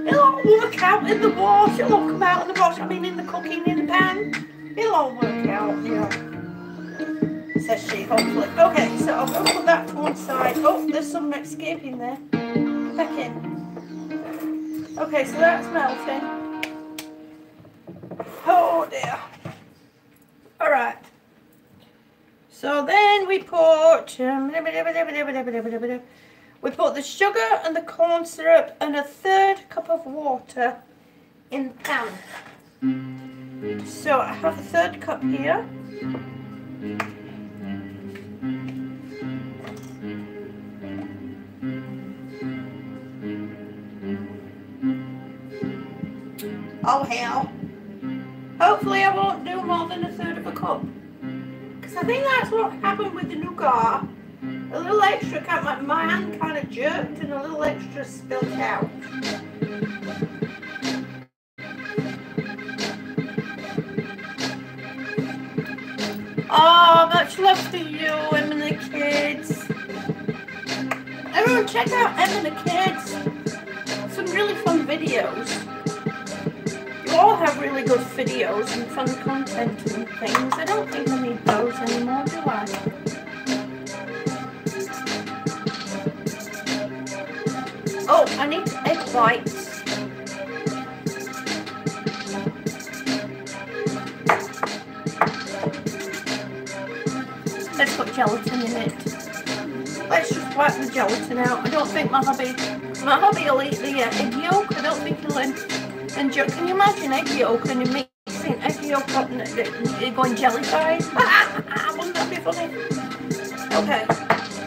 It'll all work out in the wash. It'll all come out in the wash. I mean, in the cooking in the pan. It'll all work out. Yeah. Says she, hopefully. Okay, so I'll put that to one side. Oh, there's some escaping there. Back in. Okay, so that's melting. Oh dear. Alright. So then we put um, we put the sugar and the corn syrup and a third cup of water in the pan. So I have a third cup here. Oh hell. Hopefully I won't do more than a third of a cup. Because I think that's what happened with the nougat. A little extra, kind of, my hand kind of jerked and a little extra spilled out. Oh, much love to you, Em and the kids. Everyone check out Em and the kids. Some really fun videos. You all have really good videos and fun content and things. I don't think I need those anymore, do I? Oh, I need egg whites. Let's put gelatin in it. let's just wipe the gelatin out. I don't think my hubby, my hubby will eat the uh, egg yolk. I don't think he'll enjoy. Can you imagine egg yolk and you mixing egg yolk up and it going jellified? <laughs> Wouldn't that be funny? Okay.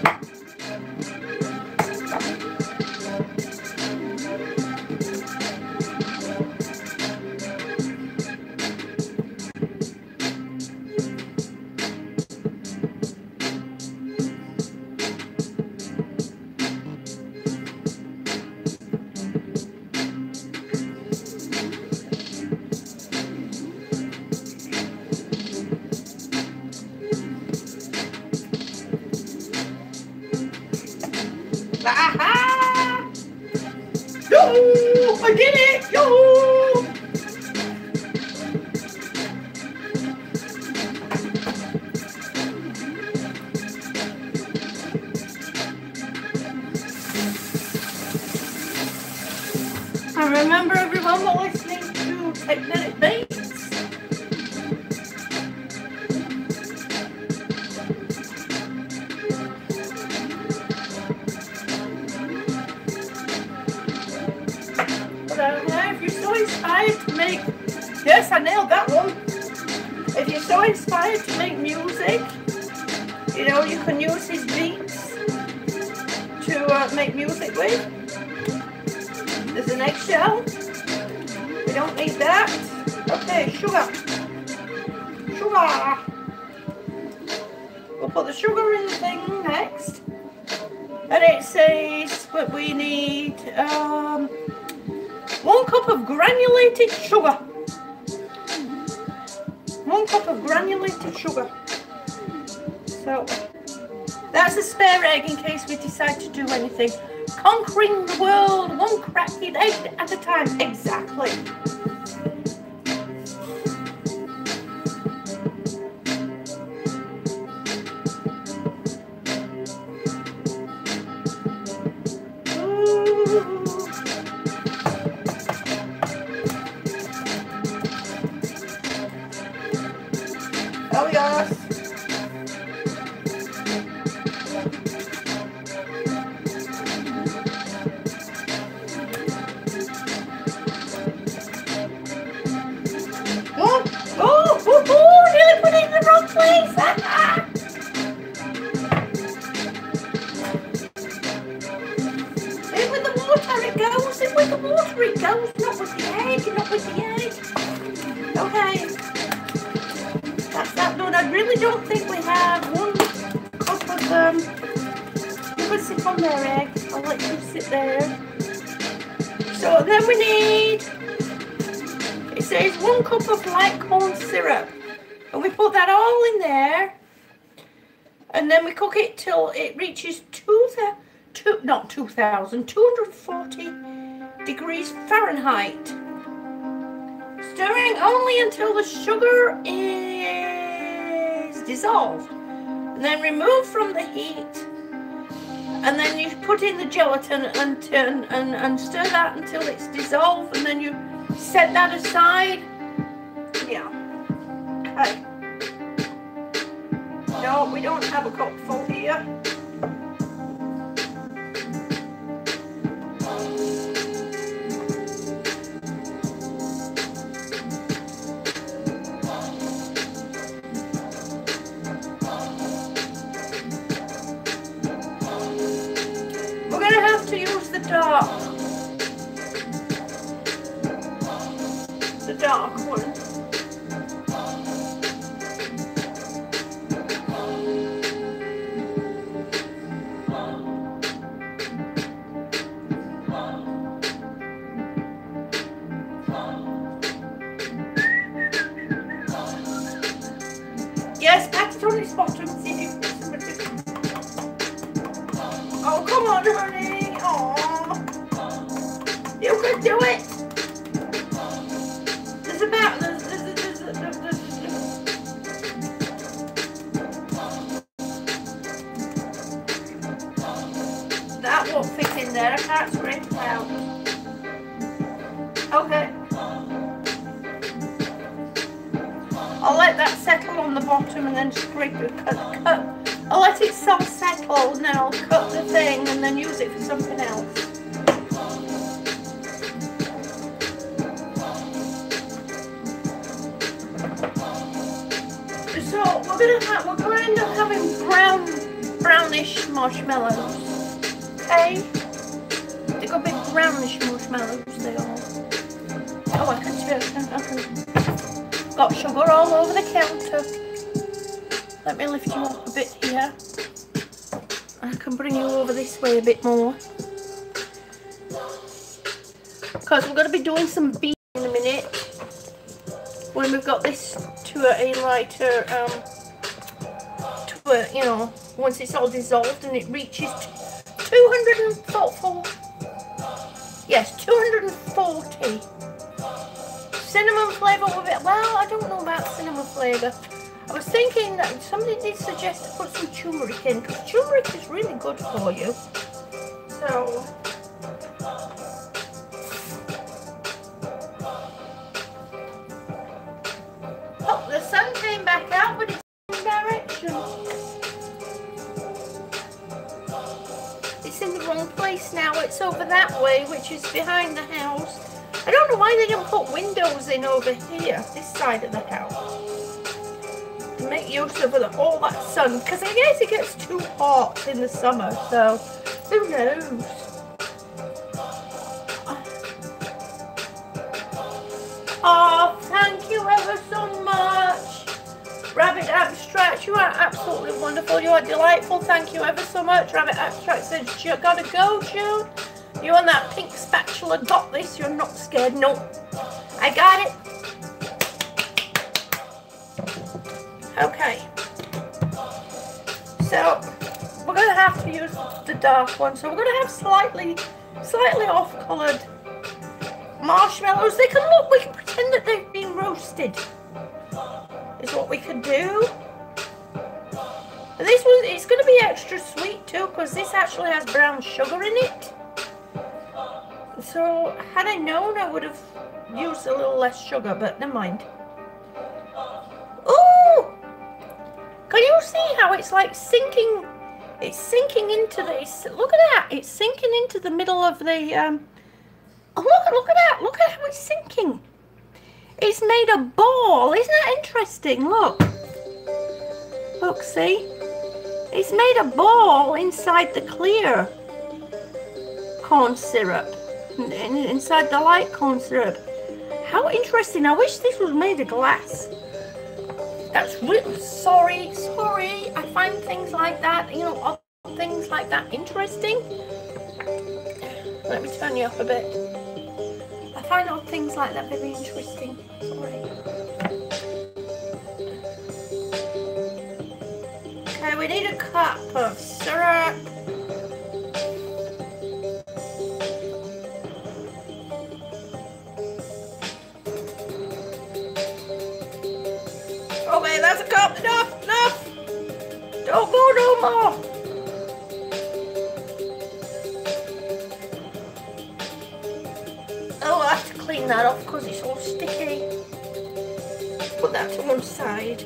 Not 2,240 degrees Fahrenheit. Stirring only until the sugar is dissolved. And then remove from the heat. And then you put in the gelatin and, turn and, and stir that until it's dissolved. And then you set that aside. Yeah. Okay. No, we don't have a cup full here. しょ to put some turmeric in because turmeric is really good for you. So Oh, the sun came back out, but it's in direction. It's in the wrong place now. It's over that way, which is behind the house. I don't know why they didn't put windows in over here, this side of the house use all that sun because I guess it gets too hot in the summer so who knows? Oh thank you ever so much. Rabbit Abstract you are absolutely wonderful you are delightful thank you ever so much. Rabbit Abstract says you gotta go June. You and that pink spatula got this you're not scared no. I got it. Okay. So we're gonna have to use the dark one. So we're gonna have slightly, slightly off-coloured marshmallows. They can look. We can pretend that they've been roasted. Is what we can do. And this one, it's going to be extra sweet too, because this actually has brown sugar in it. So had I known, I would have used a little less sugar, but never mind. Can you see how it's like sinking? It's sinking into this. Look at that. It's sinking into the middle of the. Um, oh, look, look at that. Look at how it's sinking. It's made a ball. Isn't that interesting? Look. Look, see? It's made a ball inside the clear corn syrup. Inside the light corn syrup. How interesting. I wish this was made of glass. That's really sorry, sorry. I find things like that, you know, things like that interesting. Let me turn you up a bit. I find odd things like that very interesting. Sorry. Okay, we need a cup of syrup. A cup. Enough, enough. Don't go no more. Oh, I have to clean that off because it's all sticky. Put that to one side.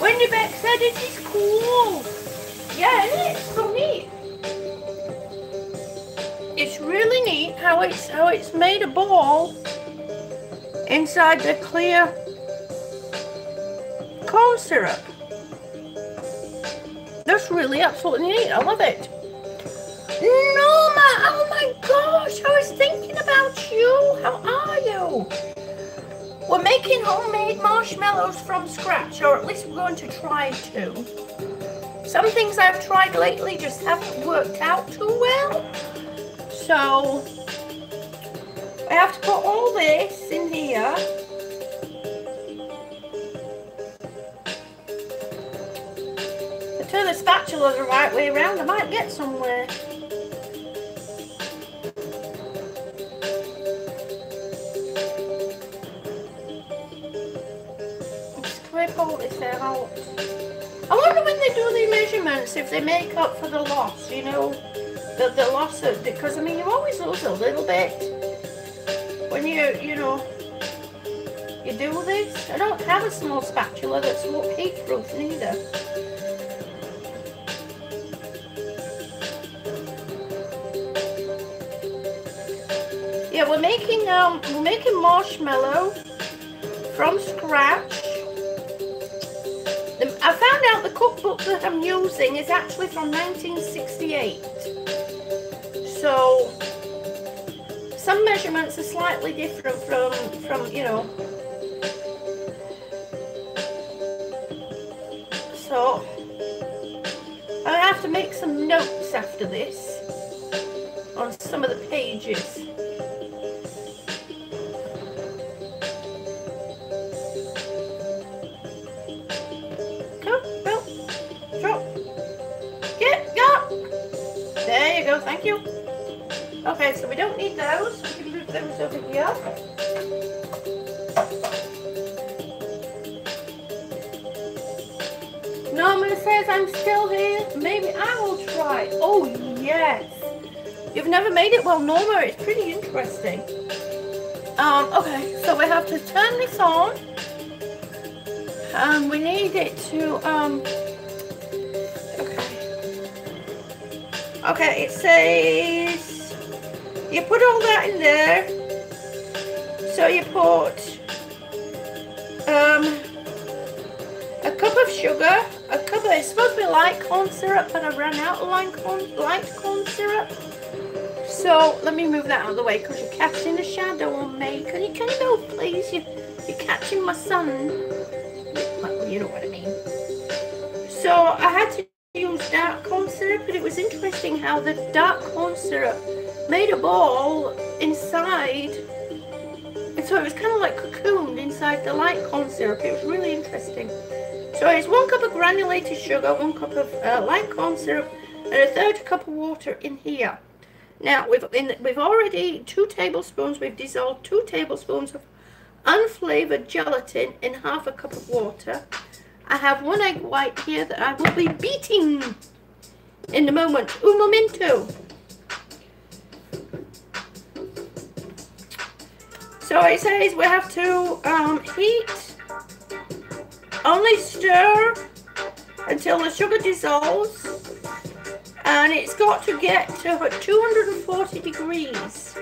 Wendy Beck said it is cool. Yeah, it is it's how it's made a ball inside the clear corn syrup. That's really absolutely neat. I love it. Norma, oh my gosh, I was thinking about you. How are you? We're making homemade marshmallows from scratch, or at least we're going to try to. Some things I've tried lately just haven't worked out too well. So I have to put all this in here. I turn the spatula the right way around, I might get somewhere. Scrape all this out. I wonder when they do the measurements if they make up for the loss, you know the, the loss of because I mean you always lose a little bit when you you know you do this. I don't have a small spatula that's heat-proof neither. Yeah, we're making um we're making marshmallow from scratch. I found out the cookbook that I'm using is actually from 1968. So some measurements are slightly different from from you know. So I have to make some notes after this on some of the pages Okay, so we don't need those. We can move those over here. Norma says I'm still here. Maybe I will try. Oh, yes. You've never made it? Well, Norma, it's pretty interesting. Um, okay, so we have to turn this on. Um, we need it to, um, okay. Okay, it says you put all that in there. So you put um, a cup of sugar, a cup of, it's supposed to be light corn syrup, but I ran out of light corn, light corn syrup. So let me move that out of the way because you're casting a shadow on me. Can you, can you go, please? You, you're catching my sun. You know what I mean. So I had to dark corn syrup, but it was interesting how the dark corn syrup made a ball inside. And so it was kind of like cocooned inside the light corn syrup. It was really interesting. So it's one cup of granulated sugar, one cup of uh, light corn syrup, and a third cup of water in here. Now we've in, we've already two tablespoons. We've dissolved two tablespoons of unflavored gelatin in half a cup of water. I have one egg white here that I will be beating in a moment. Un momento. So it says we have to um, heat, only stir until the sugar dissolves. And it's got to get to 240 degrees.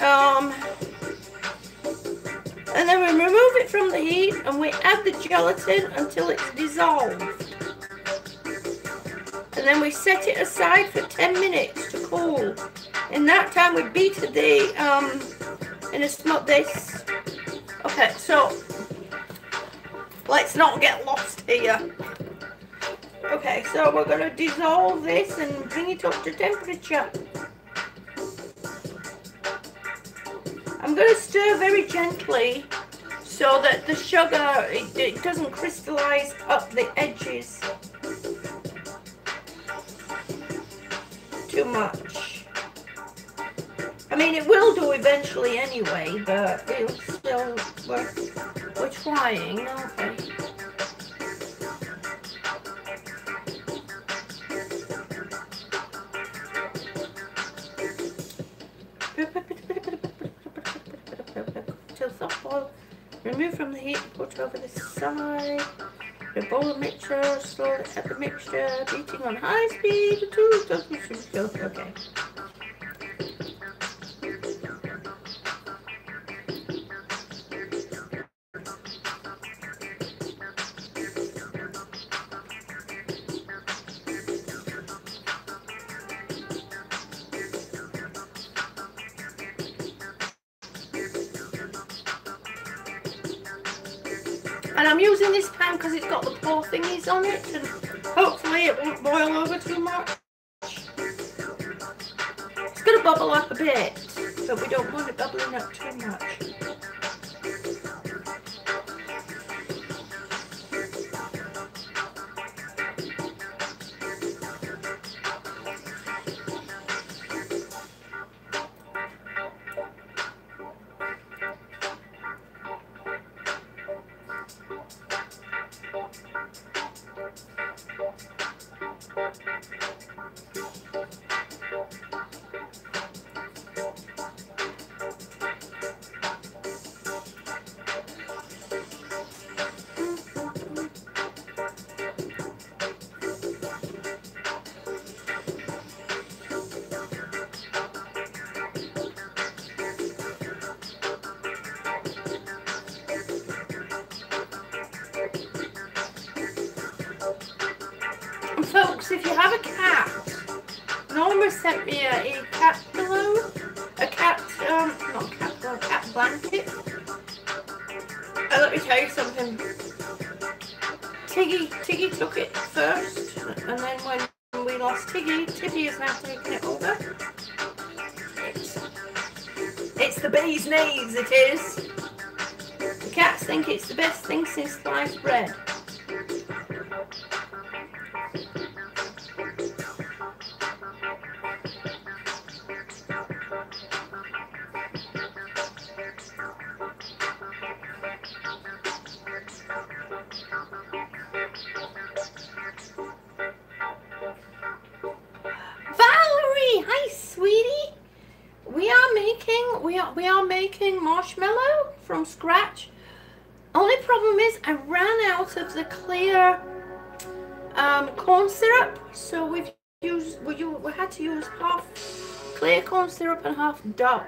Um, and then we remove it from the heat and we add the gelatin until it's dissolved. And then we set it aside for 10 minutes to cool. In that time, we beat the, um, and it's not this. Okay, so let's not get lost here. Okay, so we're going to dissolve this and bring it up to temperature. Going to stir very gently so that the sugar, it, it doesn't crystallize up the edges too much. I mean, it will do eventually anyway, but we'll still, we're, we're trying, aren't we? Put over the side. The bowl of mixture, add the mixture, beating on high speed, The two, okay. On it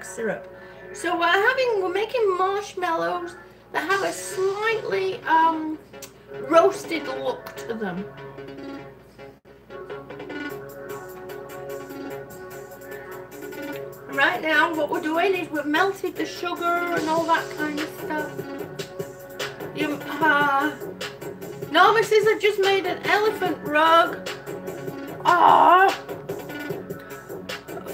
dark syrup. So we're having we're making marshmallows that have a slightly um, roasted look to them. Right now, what we're doing is we've melted the sugar and all that kind of stuff. You, uh, Norma says I've just made an elephant rug. Ah,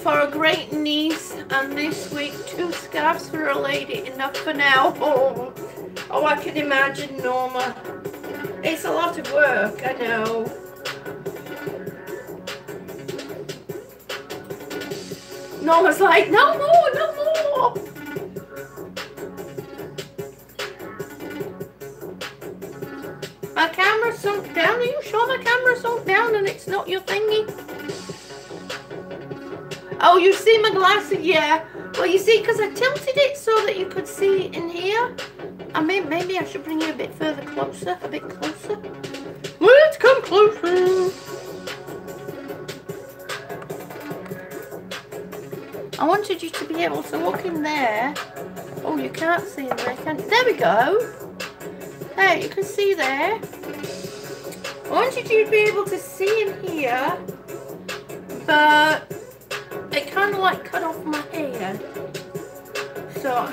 for a great niece, and this week two scarves for a lady. Enough for now. Oh, <laughs> oh, I can imagine, Norma. It's a lot of work, I know. Norma's like, no more, no more. My camera sunk down. Are you sure my camera sunk down and it's not your thingy? Oh, you see my glasses? Yeah. Well, you see, because I tilted it so that you could see in here. I mean, maybe I should bring you a bit further closer, a bit closer. Let's come closer. I wanted you to be able to look in there. Oh, you can't see in there, can you? There we go. There, you can see there. I wanted you to be able to see in here, but kind of like cut off my hair. So,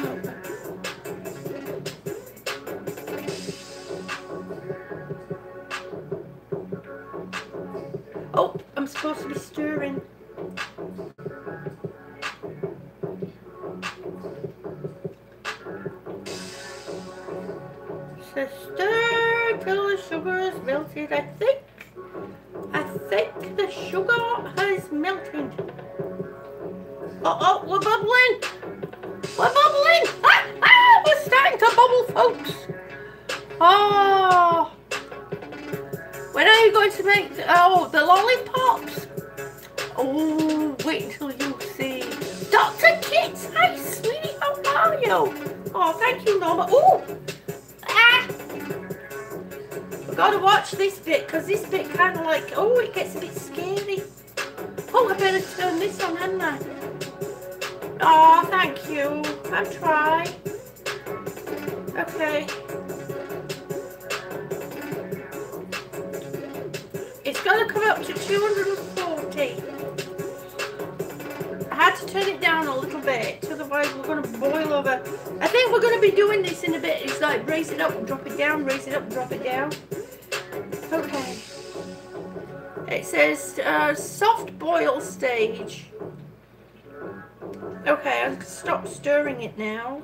stirring it now.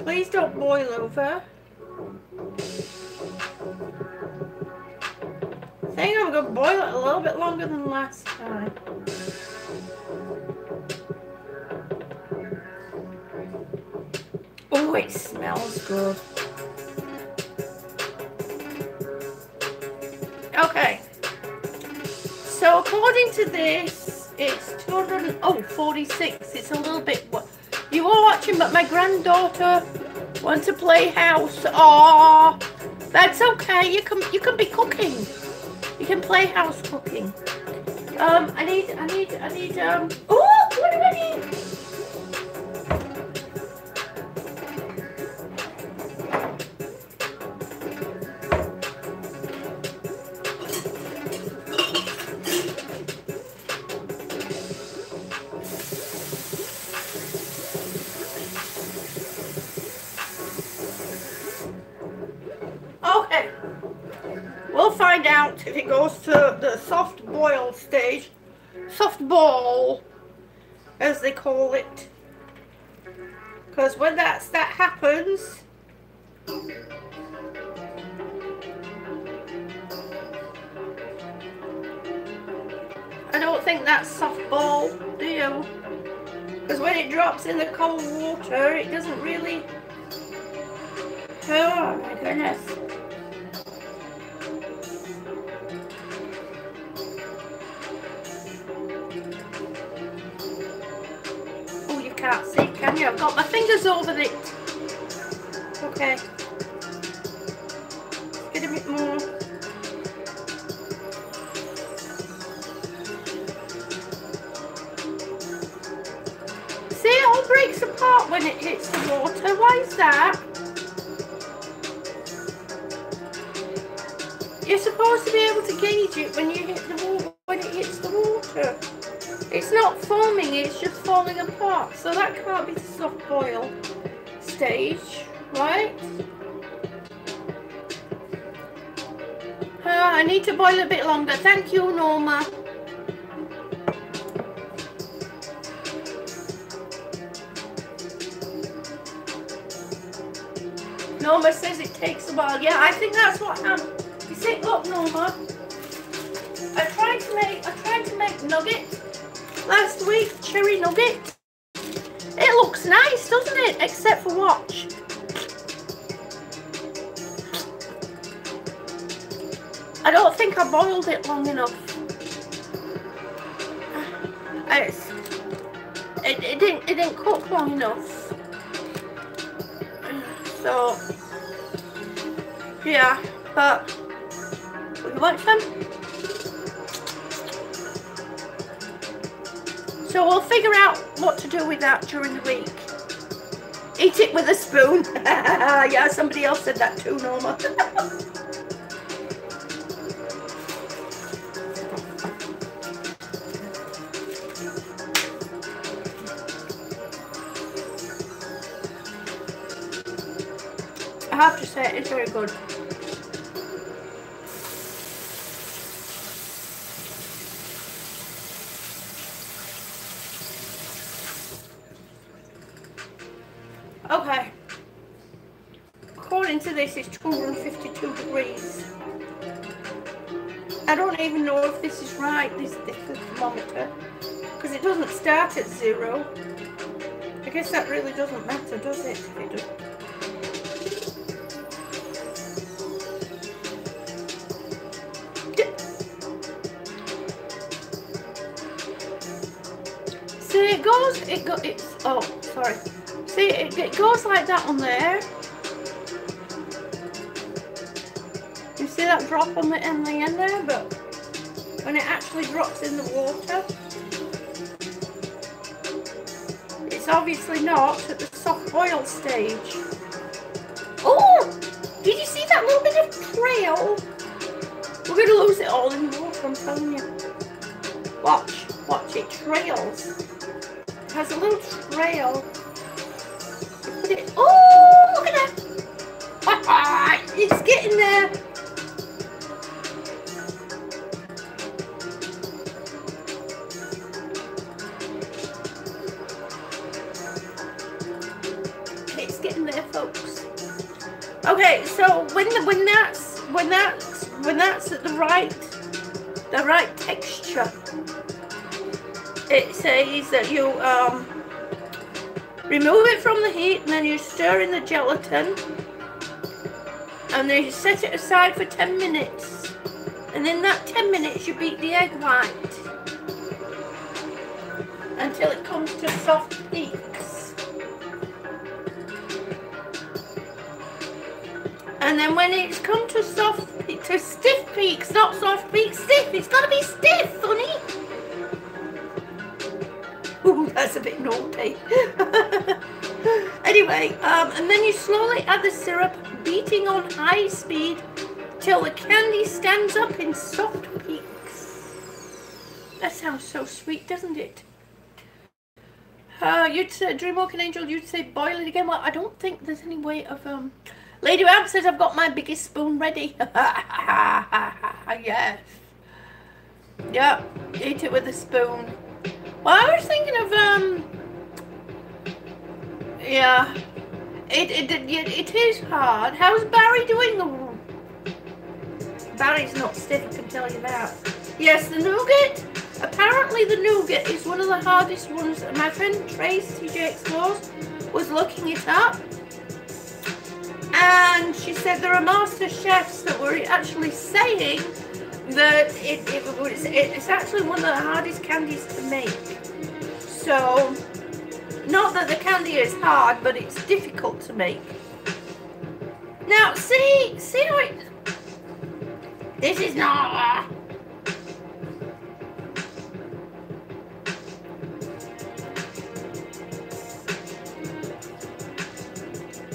Please don't boil over. I think I'm gonna boil it a little bit longer than last time. Oh, it smells good. Okay. So according to this, it's 200, oh, 46. It's a little bit, you are watching, but my granddaughter wants to play house. Oh, that's okay. You can, you can be cooking. You can play house cooking. Um, I need, I need, I need, um, oh, what do I need? Goes to the soft boil stage. Soft boil, as they call it. Because when that's, that happens, I don't think that's softball, do you? Because when it drops in the cold water, it doesn't really... Oh my goodness. Can't see, can you? I've got my fingers over it. Okay. Get a bit more. See, it all breaks apart when it hits the water. Why is that? You're supposed to be able to gauge it when you hit the water, when it hits the water. It's not foaming, it's just falling apart. So that can't be the soft boil stage, right? Uh, I need to boil a bit longer. Thank you, Norma. Norma says it takes a while. Yeah, I think that's what happened. You see, look, Norma. I tried to make I tried to make nougat last week, cherry nougat. It looks nice, doesn't it? Except for watch. I don't think I boiled it long enough. Uh, it's, it, it didn't it didn't cook long enough. So, yeah, but we want some. So we'll figure out what to do with that during the week. Eat it with a spoon. <laughs> yeah, somebody else said that too, Norma. <laughs> I have to say, it's very good. Because it doesn't start at zero. I guess that really doesn't matter, does it? it it goes, it go, it's, oh, sorry. See, it, it goes like that on there. You see that drop on the, in the end there, but when it actually drops in the water, it's obviously not at the soft boil stage. Oh, did you see that little bit of trail? We're going to lose it all in the water, I'm telling you. Watch, watch, it trails It has a little trail. It. Oh, look at that! <laughs> it's getting there. Right the right texture. It says that you um, remove it from the heat and then you stir in the gelatin and then you set it aside for 10 minutes. And in that 10 minutes you beat the egg white until it comes to soft peaks. And then when it's come to soft to stiff peaks not soft peaks stiff it's got to be stiff honey <laughs> Ooh, that's a bit naughty. <laughs> anyway, um, and then you slowly add the syrup, beating on high speed till the candy stands up in soft peaks. That sounds so sweet, doesn't it? Uh, you'd say, Dreamwalking Angel, you'd say boil it again. Well, I don't think there's any way of um, Lady Ramp says I've got my biggest spoon ready. <laughs> yes. Yep. Eat it with a spoon. Well, I was thinking of um. Yeah. It it it, is hard. How's Barry doing? Barry's not stiff. I can tell you that. Yes, the nougat. Apparently, the nougat is one of the hardest ones. My friend TJ Explores was looking it up and she said there are master chefs that were actually saying that it, it, it's actually one of the hardest candies to make. So, not that the candy is hard, but it's difficult to make. Now, see, see how it. This is not.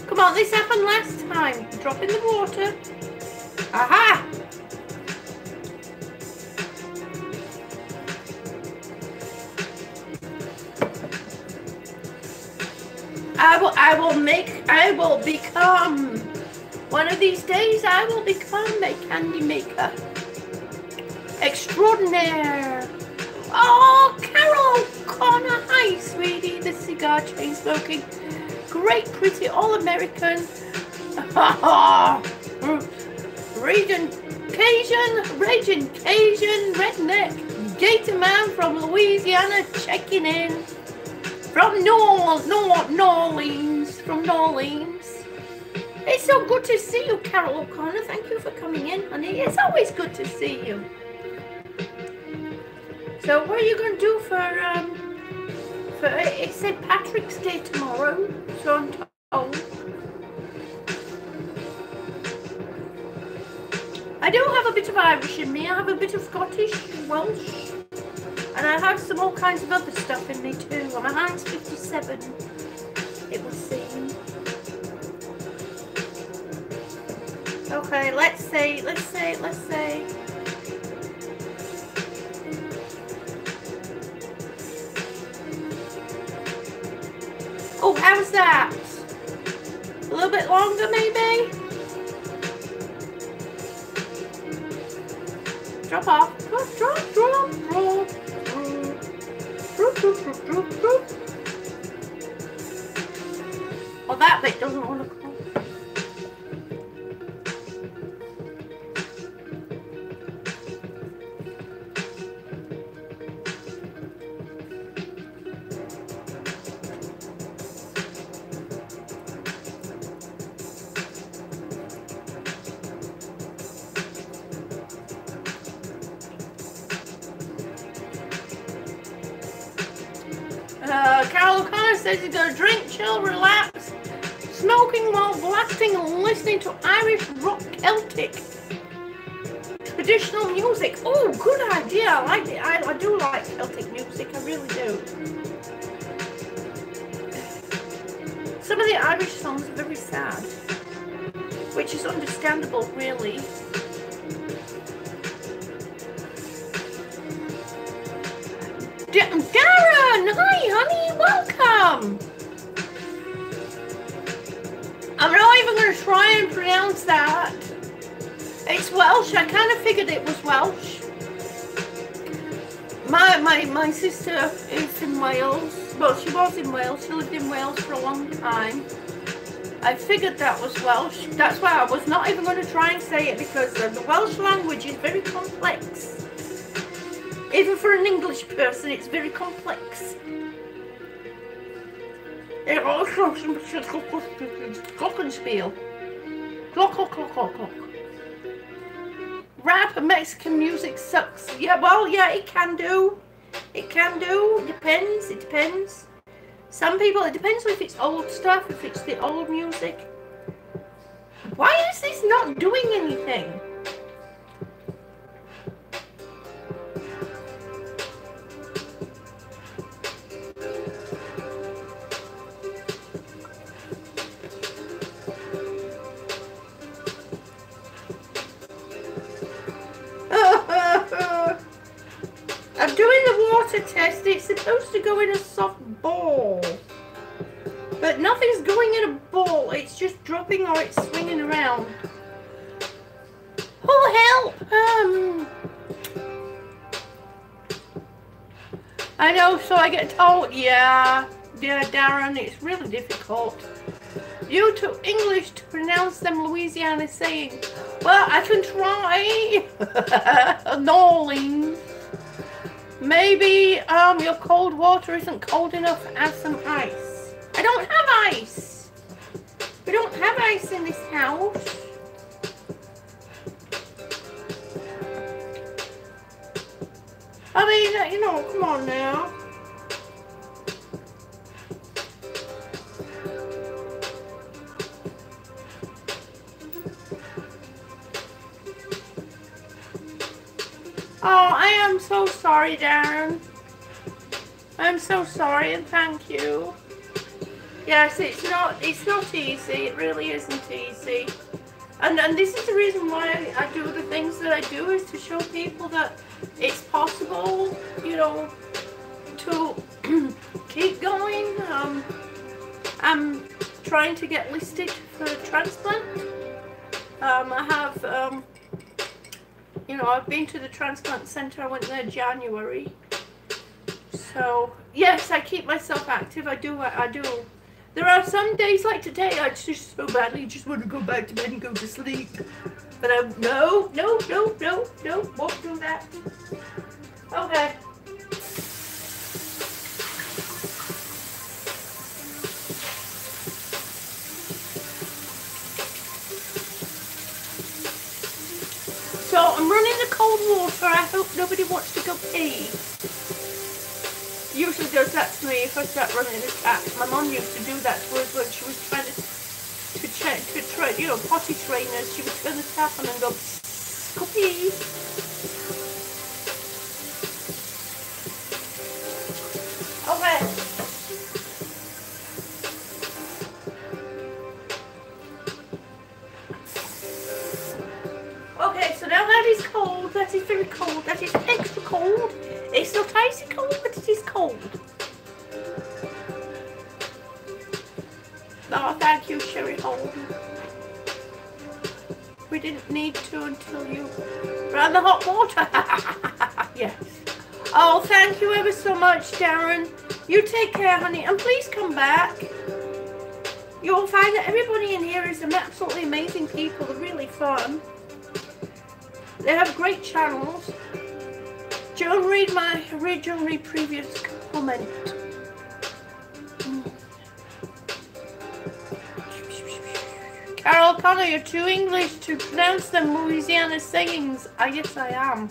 Come on, this happened last time. Drop in the water. Aha! I will, I will make, I will become, one of these days I will become a candy maker. Extraordinaire. Oh, Carol Connor, hi, sweetie, the cigar chain smoking great, pretty, all-American, <laughs> Raging Cajun, Raging Cajun, redneck, gator man from Louisiana checking in. From New, New, New Orleans, from New Orleans. It's so good to see you, Carol O'Connor. Thank you for coming in, honey. It's always good to see you. So what are you going to do for um, for uh, it's St Patrick's Day tomorrow, so I'm told. I do have a bit of Irish in me. I have a bit of Scottish, Welsh, and I have some all kinds of other stuff in me too. My mind's 57, it would seem. Okay, let's say, let's say, let's say. Oh, how's that? A little bit longer, maybe? Drop off. Drop, drop, drop, drop. Drop, drop, drop, drop, drop. Well, that bit doesn't want to idea. I like it. I, I do like Celtic music. I really do. Some of the Irish songs are very sad, which is understandable, really. Darren! Hi, honey! Welcome! I'm not even going to try and pronounce that. It's Welsh. I kind of figured it was Welsh. My, my, sister is in Wales. Well, she was in Wales. She lived in Wales for a long time. I figured that was Welsh. That's why I was not even going to try and say it because the Welsh language is very complex. Even for an English person, it's very complex. It also glockenspiel. Clock, clock, clock, clock, clock. Rap and Mexican music sucks. Yeah, well, yeah, it can do. It can do. It depends. It depends. Some people, it depends if it's old stuff, if it's the old music. Why is this not doing anything? Doing test. It's supposed to go in a soft ball. But nothing's going in a ball. It's just dropping or it's swinging around. Oh, help! Um... I know, so I get told, yeah, yeah, Darren, it's really difficult. You took English to pronounce them Louisiana saying. Well, I can try. <laughs> Darling. Maybe um, your cold water isn't cold enough add some ice. I don't have ice. We don't have ice in this house. I mean, you know, come on now. Oh, I am so sorry, Darren. I'm so sorry and thank you. Yes, it's not it's not easy. It really isn't easy. And and this is the reason why I, I do the things that I do is to show people that it's possible, you know, to <clears throat> keep going. Um, I'm trying to get listed for transplant. Um, I have um, you know, I've been to the transplant centre. I went there January. So, yes, I keep myself active. I do, I, I do. There are some days like today I just so badly just want to go back to bed and go to sleep. But I'm no, no, no, no, no, won't do that. Okay. So I'm running the cold water. I hope nobody wants to go pee. Usually does that to me if I start running the tap. My mom used to do that to us when she was trying to to check to try you know potty trainers. She would turn the tap on and go go pee. Very cold, that is extra cold. It's not icy cold, but it is cold. Oh, thank you, Sherry Holden. We didn't need to until you ran the hot water. <laughs> yes. Oh, thank you ever so much, Darren. You take care, honey, and please come back. You'll find that everybody in here is some absolutely amazing people. They're really fun. They have great channels. Joan, read my originally previous comment. Carol Connor, you're too English to pronounce them Louisiana sayings. Ah, I guess I am.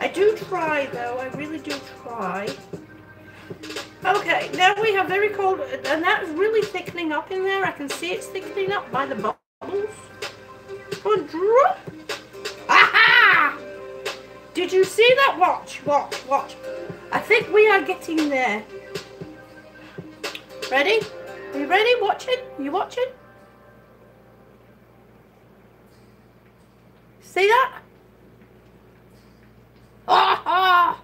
I do try though, I really do try. Okay, now we have very cold, and that's really thickening up in there. I can see it's thickening up by the bubbles. That? Watch, watch, watch. I think we are getting there. Ready? Are you ready? Watching? You watching? See that? Ah!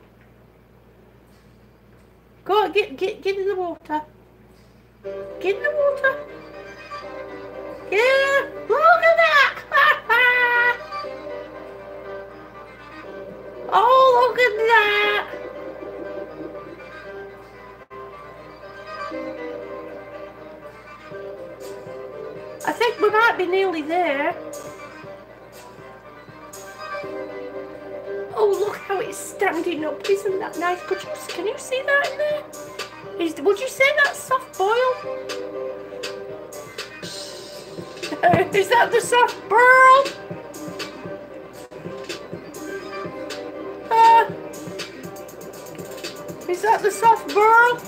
Go on, get get get in the water. Get in the water. Yeah, look at that! <laughs> Oh, look at that! I think we might be nearly there. Oh, look how it's standing up. Isn't that nice? Could you, can you see that in there? Is, would you say that's soft boil? <laughs> Is that the soft boil? Is that the soft burl?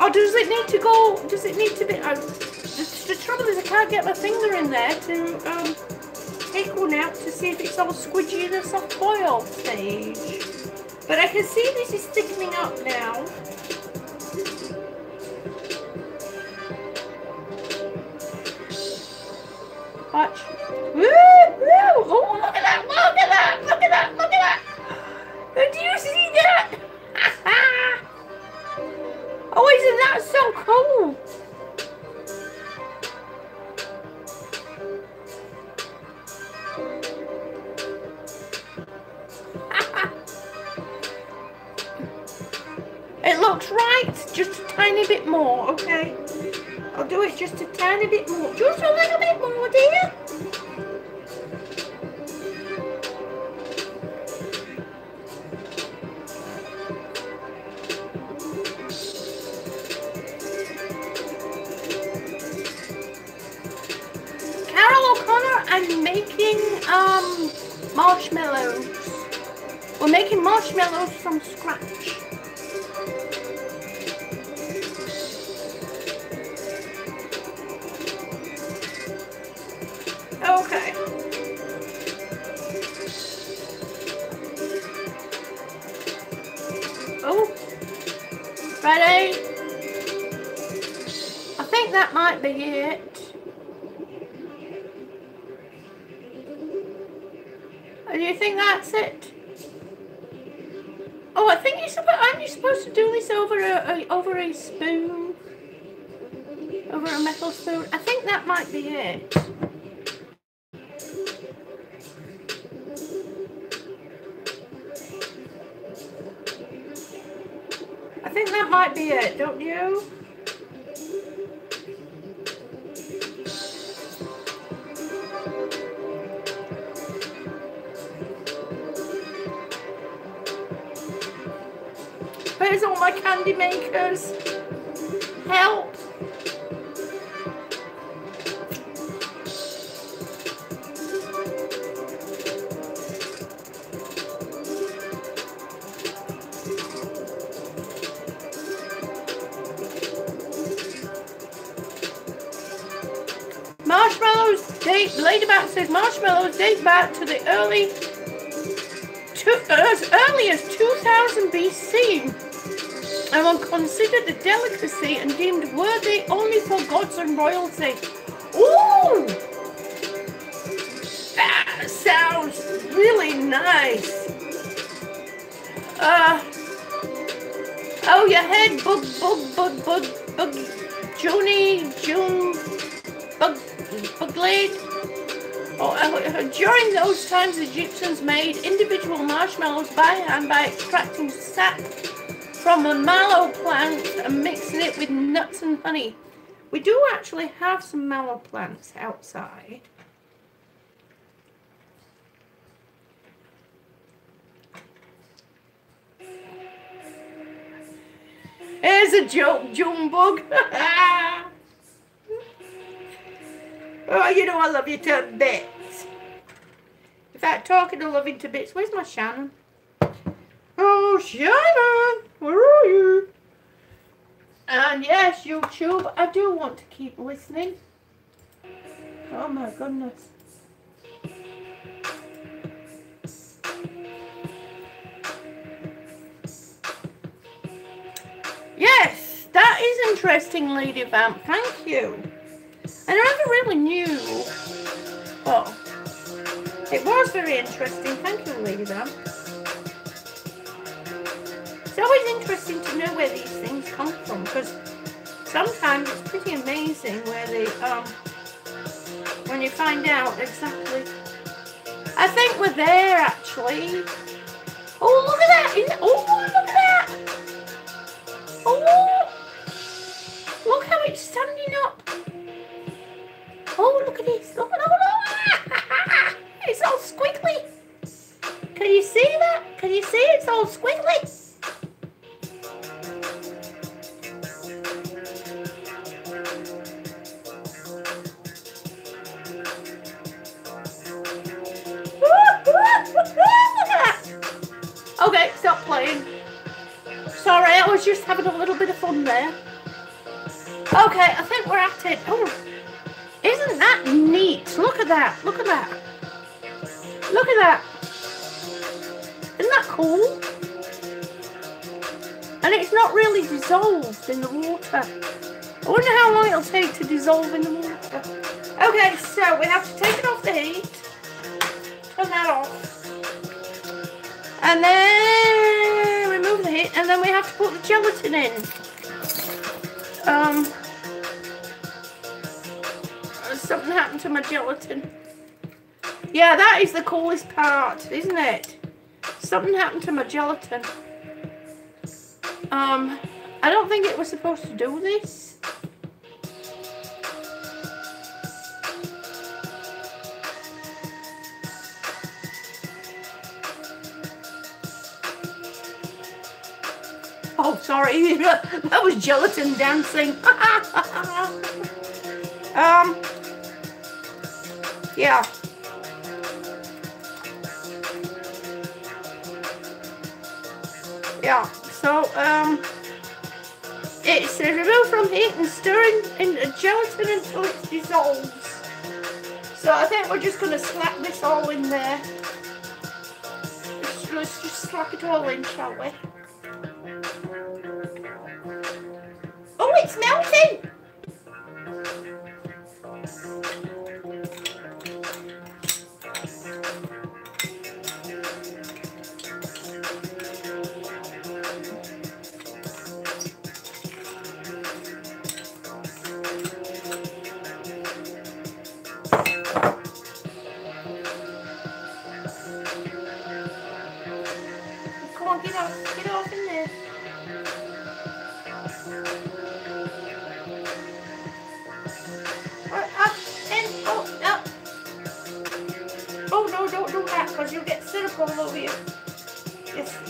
Or does it need to go, does it need to be, uh, the, the, trouble is I can't get my finger in there to um, take one out to see if it's all squidgy in the soft boil stage. But I can see this is thickening up now. Watch. Woo! Woo! Oh, look at! Look at that! Look at that! Look at that! Do you see that? <laughs> oh, isn't that so cool? <laughs> it looks right, just a tiny bit more, okay? I'll do it just a tiny bit more, just a little bit more, dear. I'm making um marshmallows. We're making marshmallows from scratch. Okay. Oh. Ready? I think that might be it. Do you think that's it? Oh, I think you're supposed. Aren't you supposed to do this over a, a over a spoon? Over a metal spoon? I think that might be it. I think that might be it, don't you? Where's all my candy makers? Help! Marshmallows date, Ladyback says marshmallows date back to the early, to, uh, as early as 2000 BC and were considered a delicacy and deemed worthy only for gods and royalty. Ooh! That sounds really nice. Uh, oh, your head, bug, bug, bug, bug, bug, Joni, June, bug, bugblade. Oh, uh, during those times, the Egyptians made individual marshmallows by hand by extracting sap from a mallow plant and mixing it with nuts and honey. We do actually have some mallow plants outside. Here's a joke, Junebug. <laughs> oh, you know I love you to bits. In fact, talking of loving to bits, where's my Shannon? Oh, Shannon, where are you? And yes, YouTube, I do want to keep listening. Oh my goodness. Yes, that is interesting, Lady Vamp. Thank you. I never really knew. Oh, it was very interesting. Thank you, Lady Vamp. It's always interesting to know where these things come from because sometimes it's pretty amazing where they um when you find out exactly. I think we're there actually. Oh, look at that! Isn't it? Oh, look at that! Oh, look how it's standing up. Oh, look at this. Look at oh, look. <laughs> It's all squiggly. Can you see that? Can you see it's all squiggly? Okay, stop playing. Sorry, I was just having a little bit of fun there. Okay, I think we're at it. Oh, isn't that neat? Look at that. Look at that. Look at that. Isn't that cool? And it's not really dissolved in the water. I wonder how long it'll take to dissolve in the water. Okay, so we have to take it off the heat. Turn that off. And then remove the heat, and then we have to put the gelatin in. Um, something happened to my gelatin. Yeah, that is the coolest part, isn't it? Something happened to my gelatin. Um, I don't think it was supposed to do this. Oh, sorry. <laughs> that was gelatin dancing. <laughs> um, yeah. Yeah, so, um, it's removed from heat and stirring in the gelatin until it dissolves. So I think we're just going to slap this all in there. Let's just slap it all in, shall we? It's melting!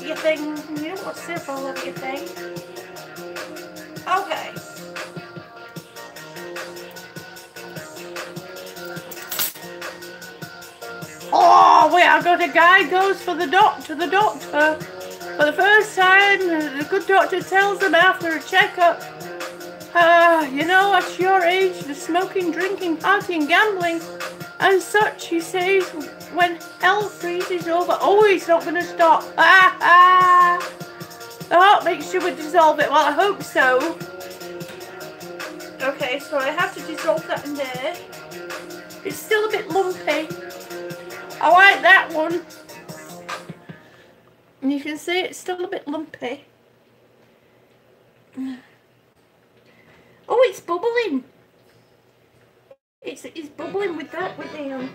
Your thing, you don't want syrup all over your thing. Okay. Oh, wait, I got a guy goes for the doctor, the doctor. For the first time, the good doctor tells him after a checkup, uh, you know, at your age, the smoking, drinking, partying, gambling, and such, he says, when hell freezes over, oh, he's not going to stop. Ah, <laughs> ah. Oh, make sure we dissolve it. Well, I hope so. Okay, so I have to dissolve that in there. It's still a bit lumpy. I like that one. And you can see it's still a bit lumpy. Oh, it's bubbling. It's, it's bubbling with that, with the, um...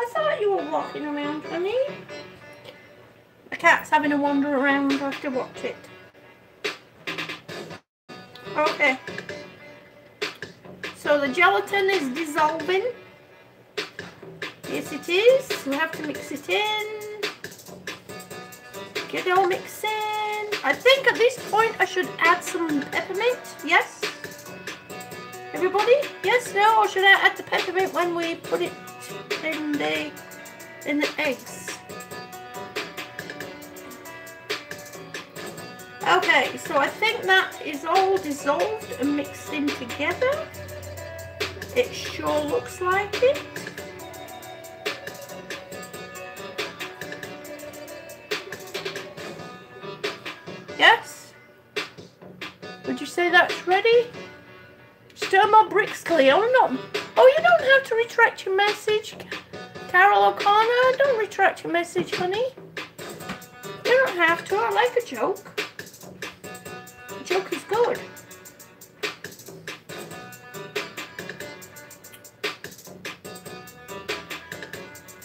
I thought you were walking around, honey. The cat's having a wander around. I have to watch it. Okay. So the gelatin is dissolving. Yes, it is. We have to mix it in. Get it all mixed in. I think at this point I should add some peppermint. Yes? Everybody? Yes? No? Or should I add the peppermint when we put it in the eggs? Okay, so I think that is all dissolved and mixed in together. It sure looks like it. Yes? Would you say that's ready? Stir my bricks clear. Oh, no. Oh, you don't have to retract your message. Carol O'Connor, don't retract your message, honey. You don't have to. I like a joke. A joke is good.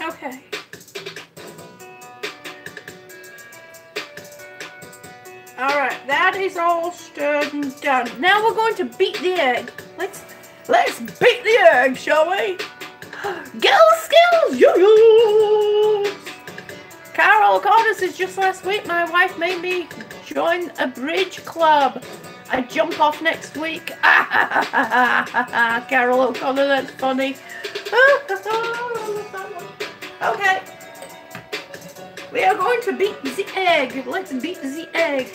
Okay. Alright, that is all stirred and done. Now we're going to beat the egg. Let's let's beat the egg, shall we? Girl skills, yo Carol O'Connor says just last week my wife made me join a bridge club. I jump off next week. <laughs> Carol O'Connor, that's funny. <laughs> okay. We are going to beat the egg. Let's beat the egg.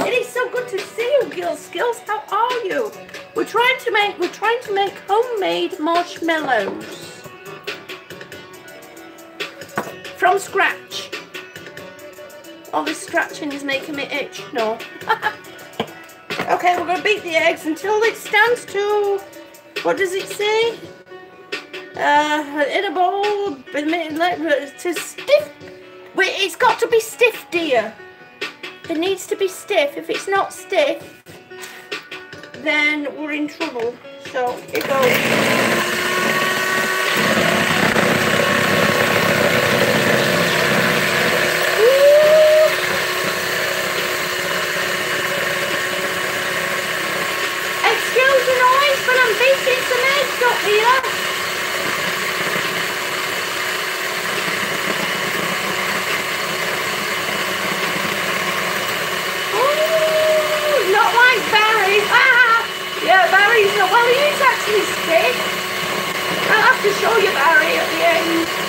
It is so good to see you, Gil Skills. How are you? We're trying to make we're trying to make homemade marshmallows from scratch. All this scratching is making me itch. No. <laughs> okay, we're gonna beat the eggs until it stands to what does it say? Uh, in a bowl, to stiff. Wait, it's got to be stiff, dear. It needs to be stiff. If it's not stiff, then we're in trouble. So, here goes. I'll have to show you Barry at the end.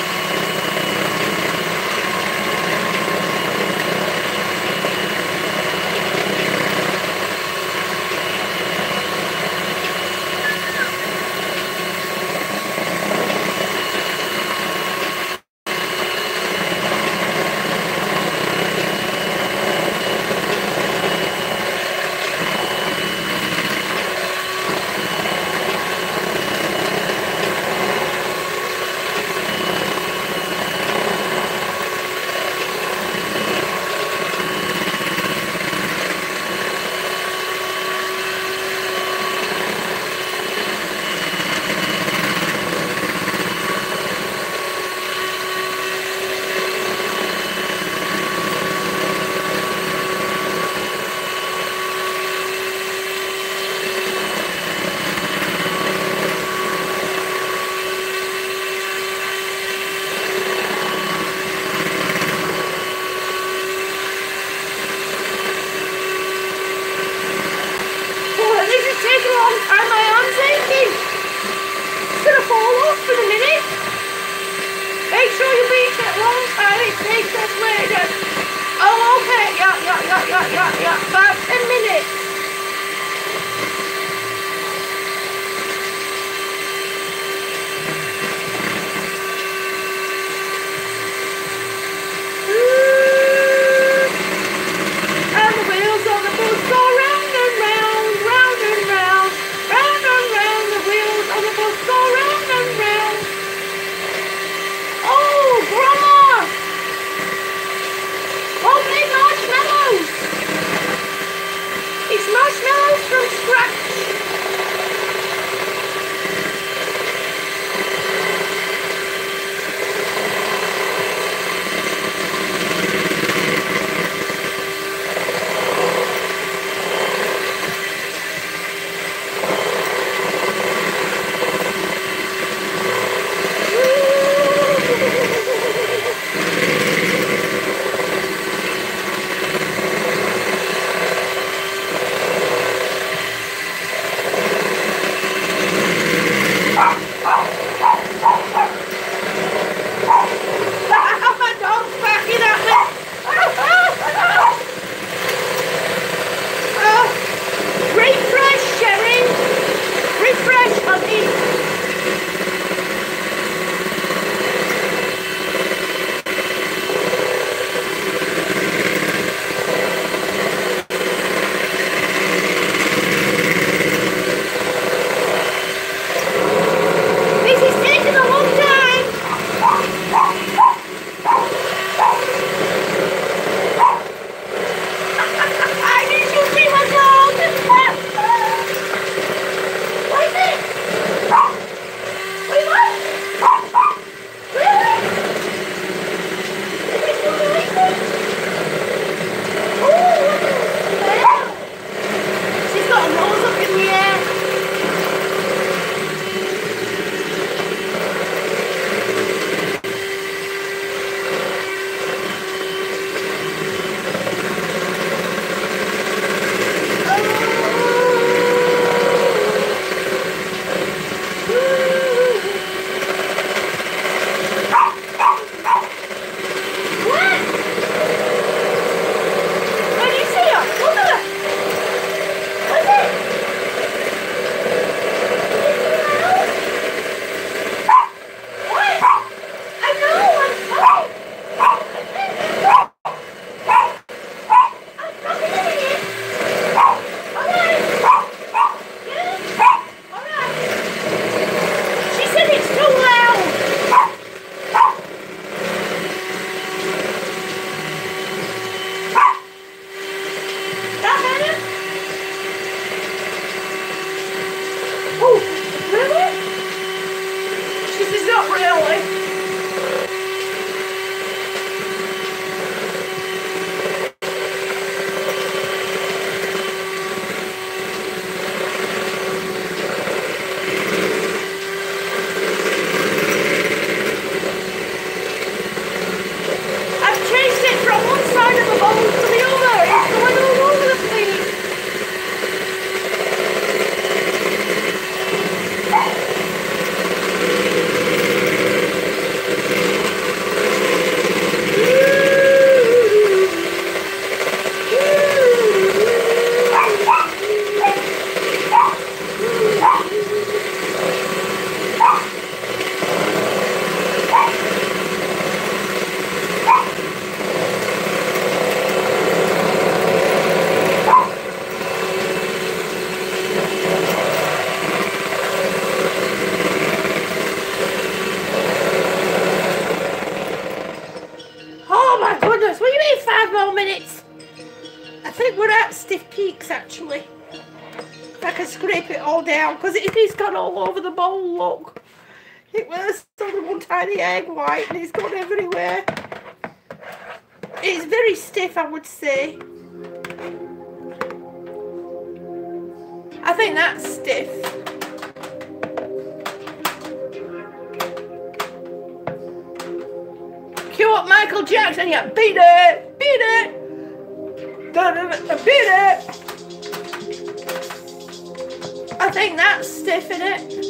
Tiny egg white and it's gone everywhere. It's very stiff, I would say. I think that's stiff. Cue up Michael Jackson, yeah, beat it, beat it, beat it. I think that's stiff in it.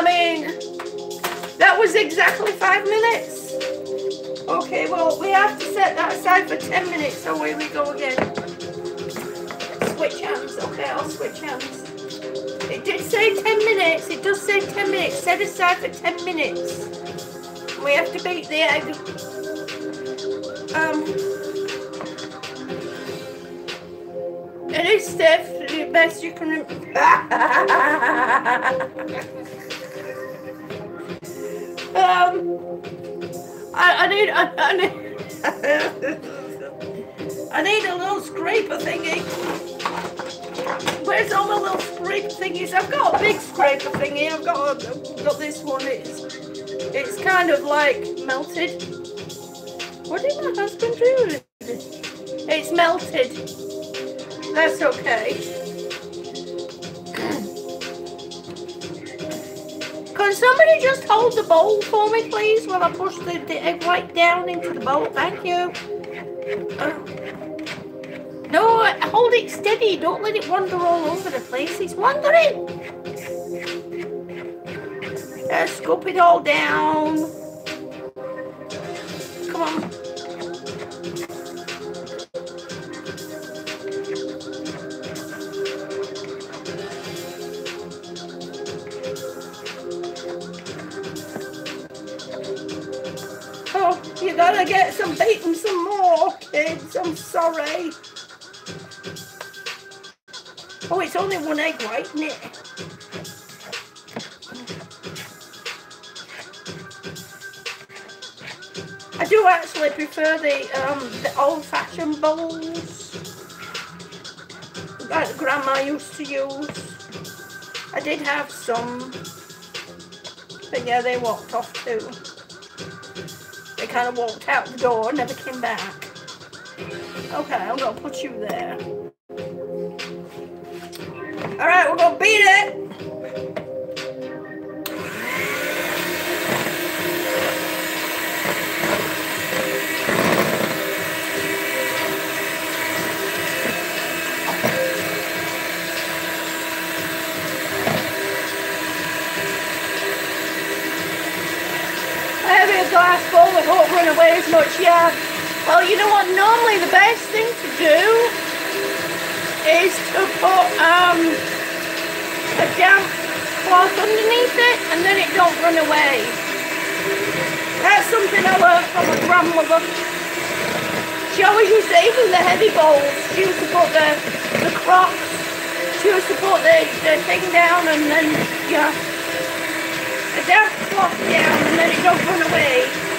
I mean, that was exactly five minutes. Okay, well, we have to set that aside for 10 minutes, so here we go again switch hands. Okay, I'll switch hands. It did say 10 minutes. It does say 10 minutes. Set aside for 10 minutes. We have to beat the egg. Um, it is stiff. The best you can. <laughs> um, I, I need. I, I need. <laughs> I need a little scraper thingy. Where's all the little scrape thingies? I've got a big scraper thingy. I've got a, got this one. It's it's kind of like melted. What did my husband do? It's melted. That's okay. Can somebody just hold the bowl for me, please, while I push the, the egg white down into the bowl? Thank you. Uh. No, hold it steady. Don't let it wander all over the place. It's wandering. Uh, scoop it all down. Gotta get some bacon some more, kids. I'm sorry. Oh, it's only one egg white, isn't it? I do actually prefer the um, the old-fashioned bowls that Grandma used to use. I did have some, but yeah, they walked off too. They kind of walked out the door, never came back. Okay, I'm gonna put you there. All right, we're gonna beat it. Having a glass full that won't run away as much, yeah. Well, you know what? Normally the best thing to do is to put um, a damp cloth underneath it and then it don't run away. That's something I learned from my grandmother. She always used to, even the heavy bowls, she used to put the, the crock, she used to put the, the thing down and then, yeah, a damp cloth down and then it don't run away.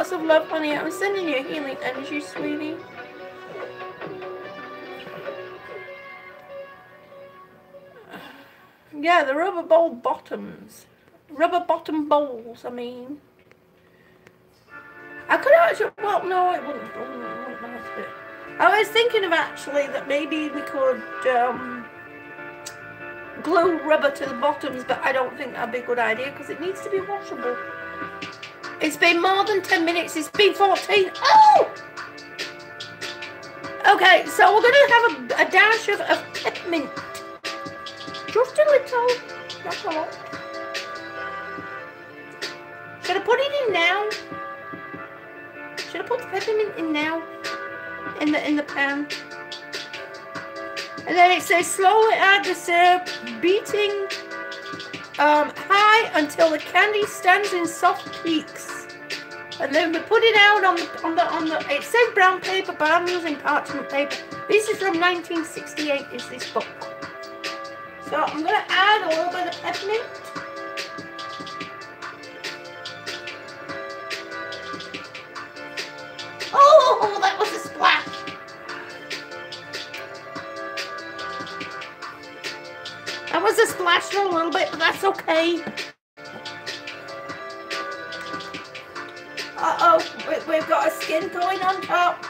Lots of love, honey. I'm sending you healing energy, sweetie. Yeah, the rubber bowl bottoms. Rubber bottom bowls, I mean. I could actually, well, no, it wouldn't, it wouldn't, I was thinking of actually that maybe we could um, glue rubber to the bottoms, but I don't think that'd be a good idea because it needs to be washable. It's been more than 10 minutes, it's been 14. Oh! Okay, so we're going to have a, a dash of, of peppermint. Just a little. A lot. Should I put it in now? Should I put the peppermint in now? In the in the pan. And then it says slowly add the syrup, beating um, high until the candy stands in soft peaks. And then we put it out on the on the on the it says brown paper, but I'm using parchment paper. This is from 1968, is this book. So I'm gonna add a little bit of peppermint. Oh, that was a splash. That was a splash for a little bit, but that's okay. We've got a skin going on top.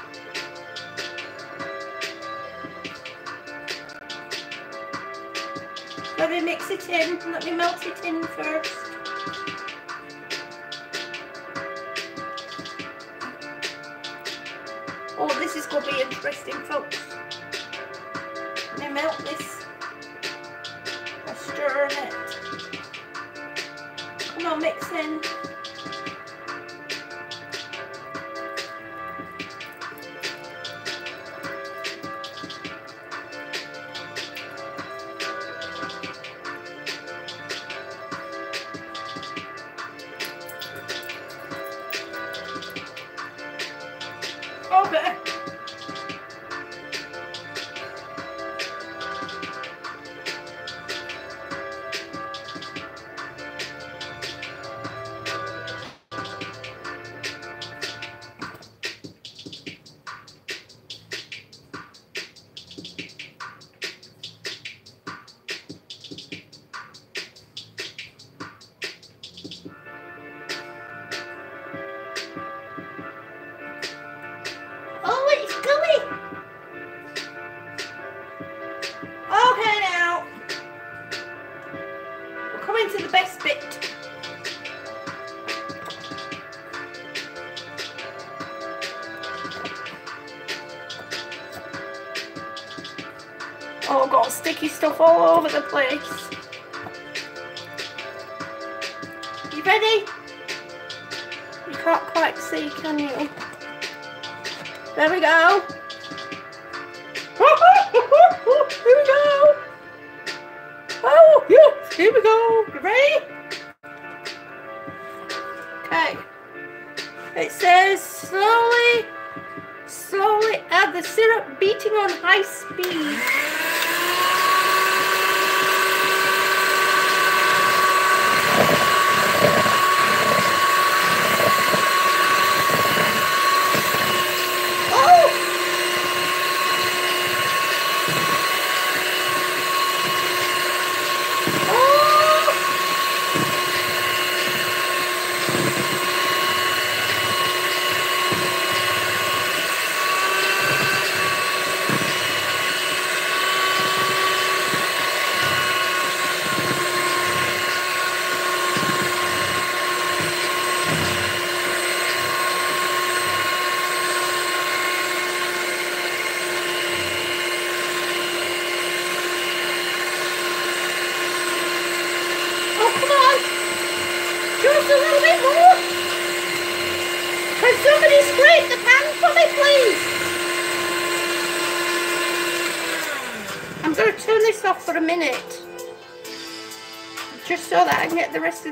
Let me mix it in. Let me melt it in first. Oh, this is going to be interesting, folks. Let me melt this.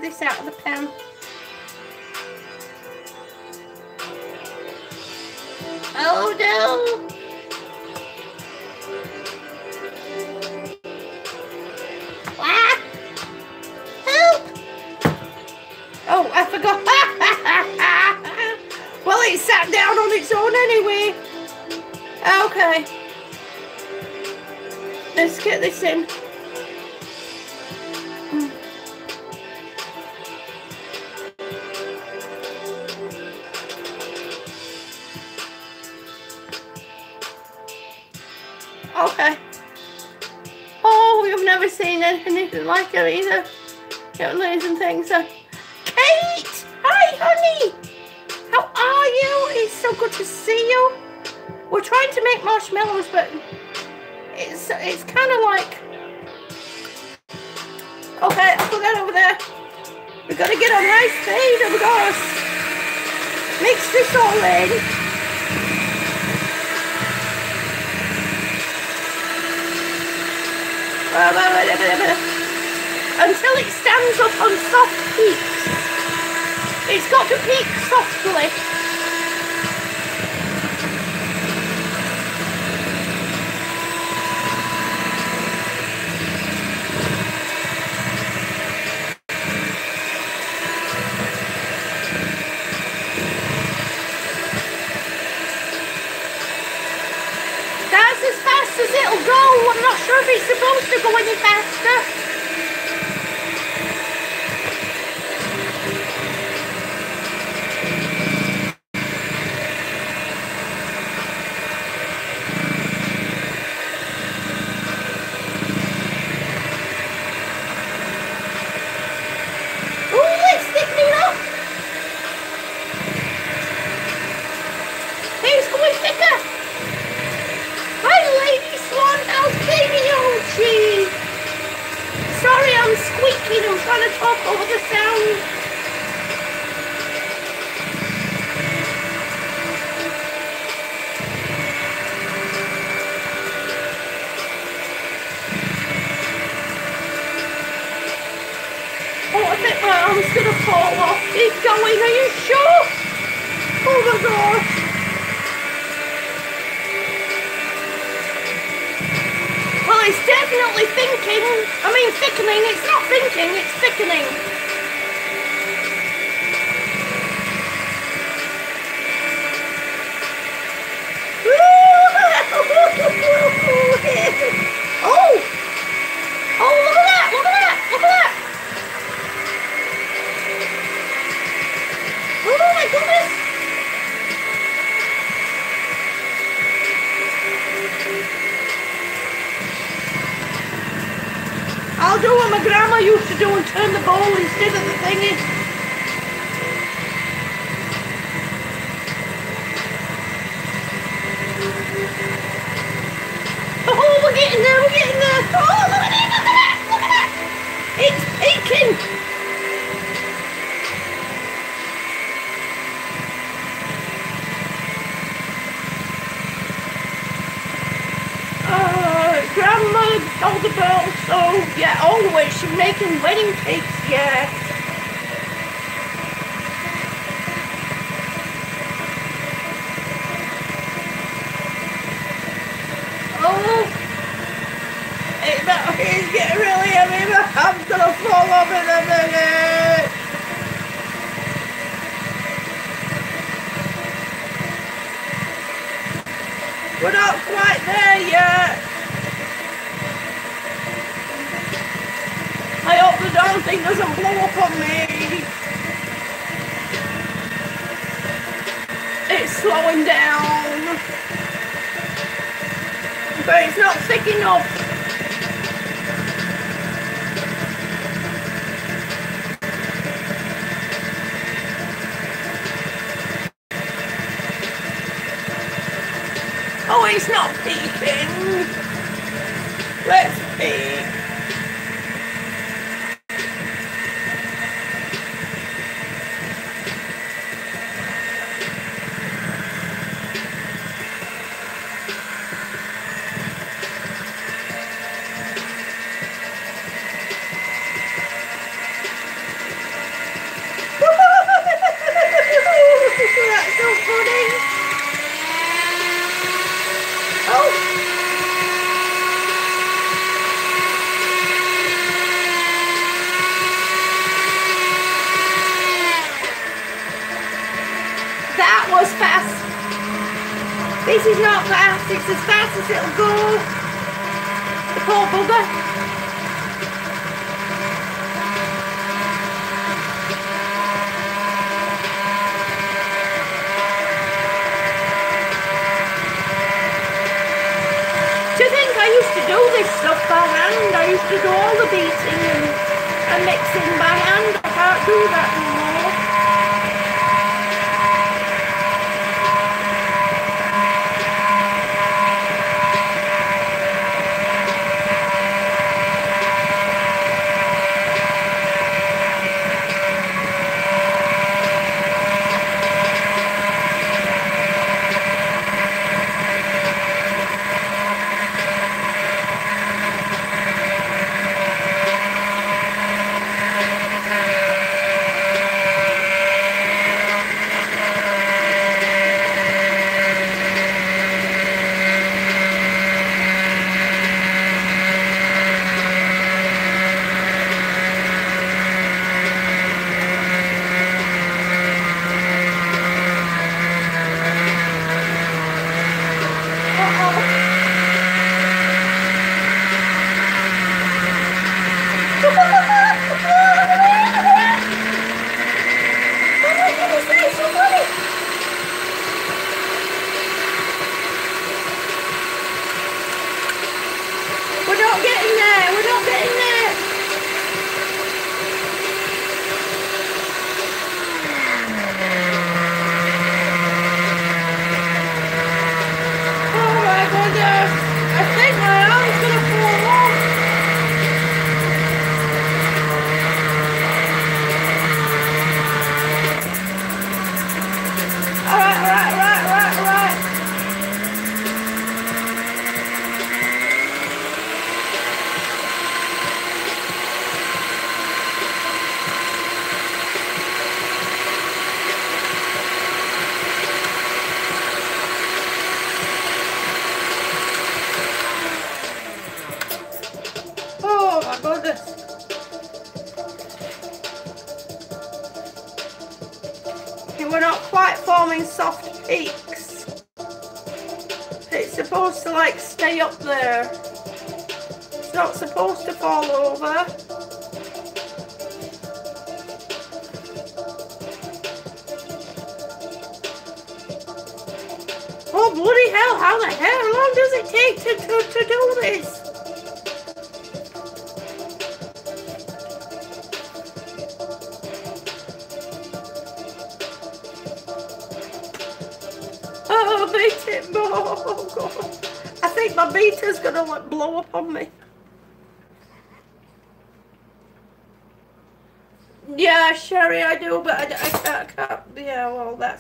this out of the be supposed to go any faster?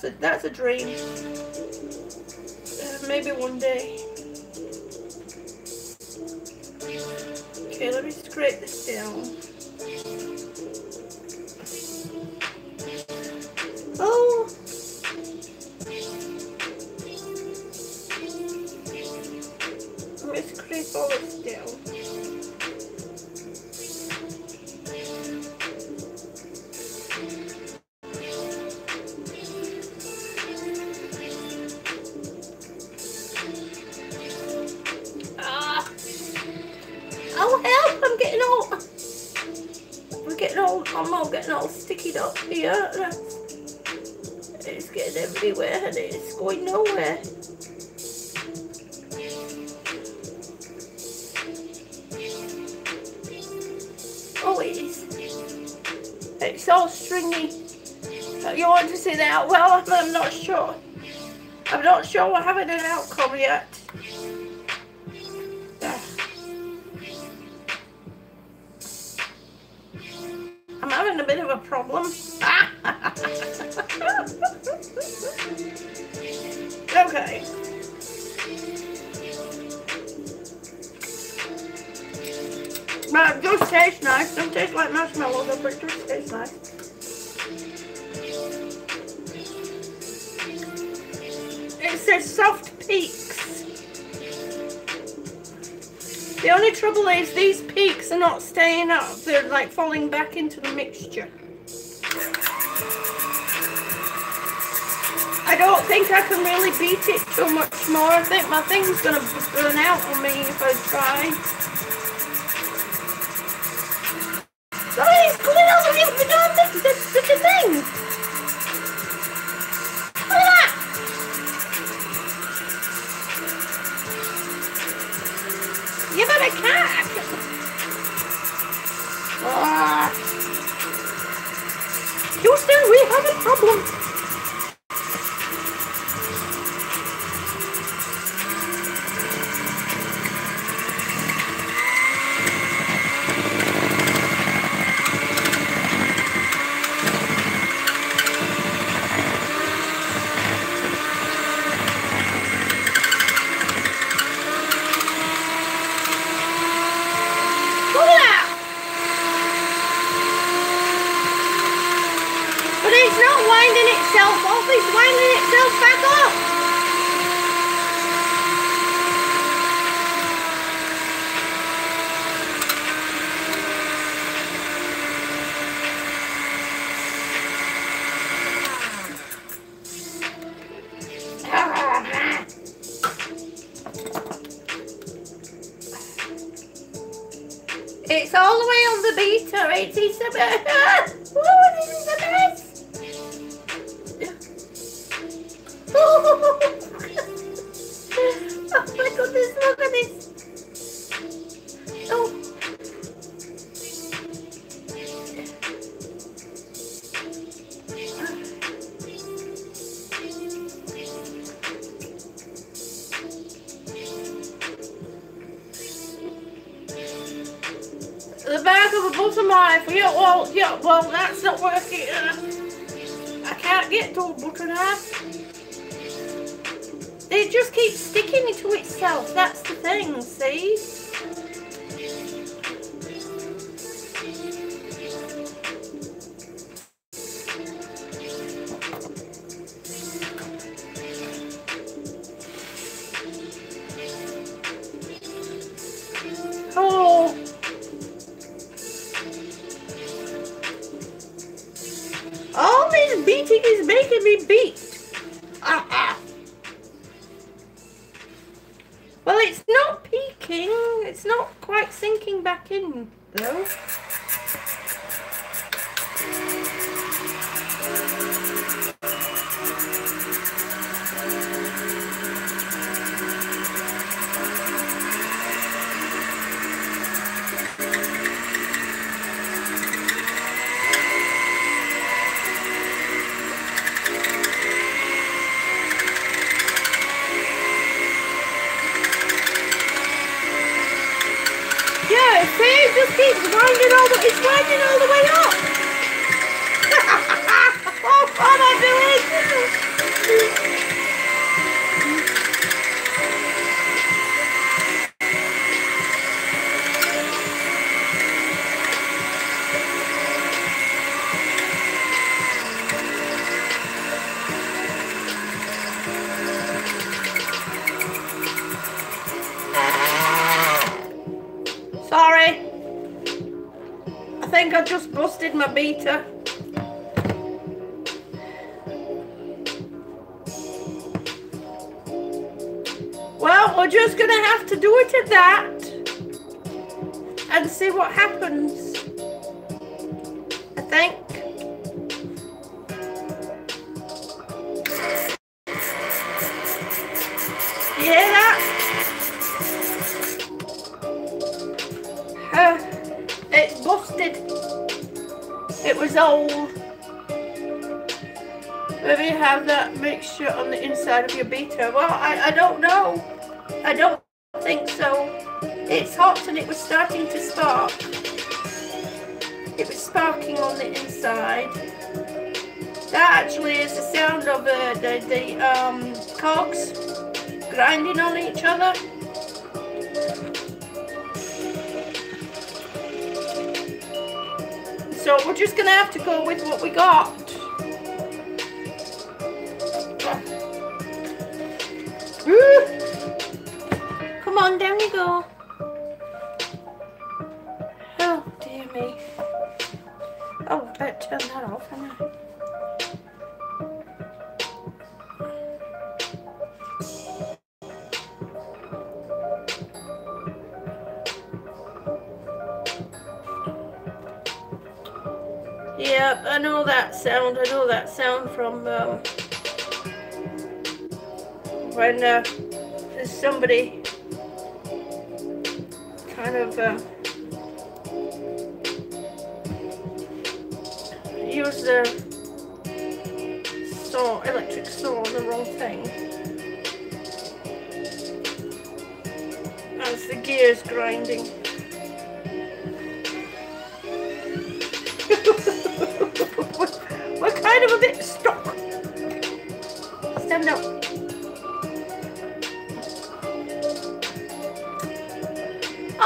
That's a that's a dream. Uh, maybe one day. Okay, let me scrape this down. We're an outcome yet. Peaks. The only trouble is these peaks are not staying up. They're like falling back into the mixture. I don't think I can really beat it too much more. I think my thing's gonna burn out on me if I try. Guys, over here, we don't mix this such thing. Better catch. Ah. Houston, we have a problem. Grinding all the, it's all the way up. So we're just gonna have to go with what we got. Woo! Come on, down you go. Somebody kind of uh, use their saw, electric saw on the wrong thing. As the gears grinding. <laughs> we're kind of a bit stuck. Stand up.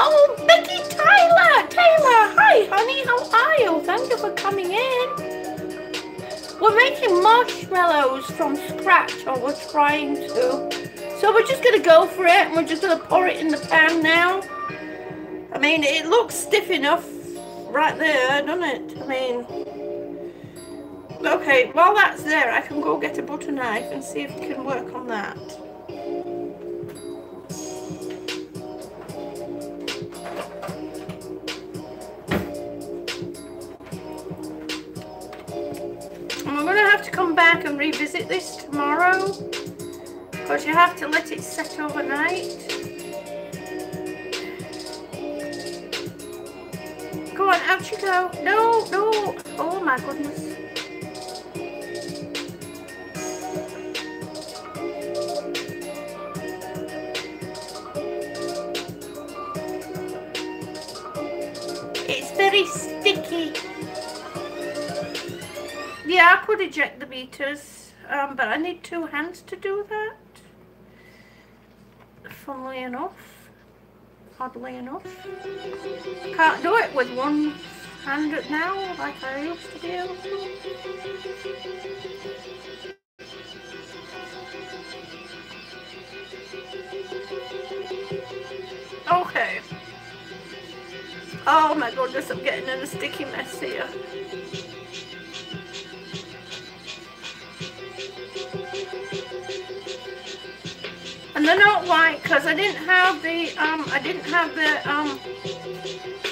Oh, Becky Tyler! Taylor, hi, honey. How are you? Thank you for coming in. We're making marshmallows from scratch, or we're trying to. So we're just gonna go for it, and we're just gonna pour it in the pan now. I mean, it looks stiff enough right there, doesn't it? I mean, okay, while that's there, I can go get a butter knife and see if it can work revisit this tomorrow because you have to let it set overnight. Go on, out you go. No, no. Oh my goodness. It's very sticky. Yeah, I could eject the meters, um, but I need two hands to do that. Funnily enough, oddly enough. Can't do it with one hand now, like I used to to. Okay. Oh my goodness, I'm getting in a sticky mess here. And they're not white because I didn't have the um I didn't have the um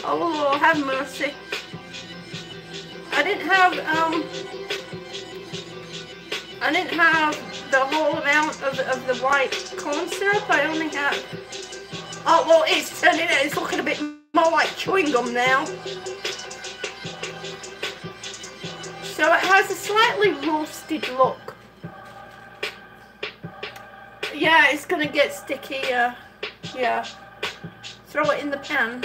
oh have mercy. I didn't have um I didn't have the whole amount of, of the white corn syrup. I only had oh well it's turning it's looking a bit more like chewing gum now. So it has a slightly roasted look. Yeah, it's gonna get sticky. Uh, yeah. Throw it in the pan.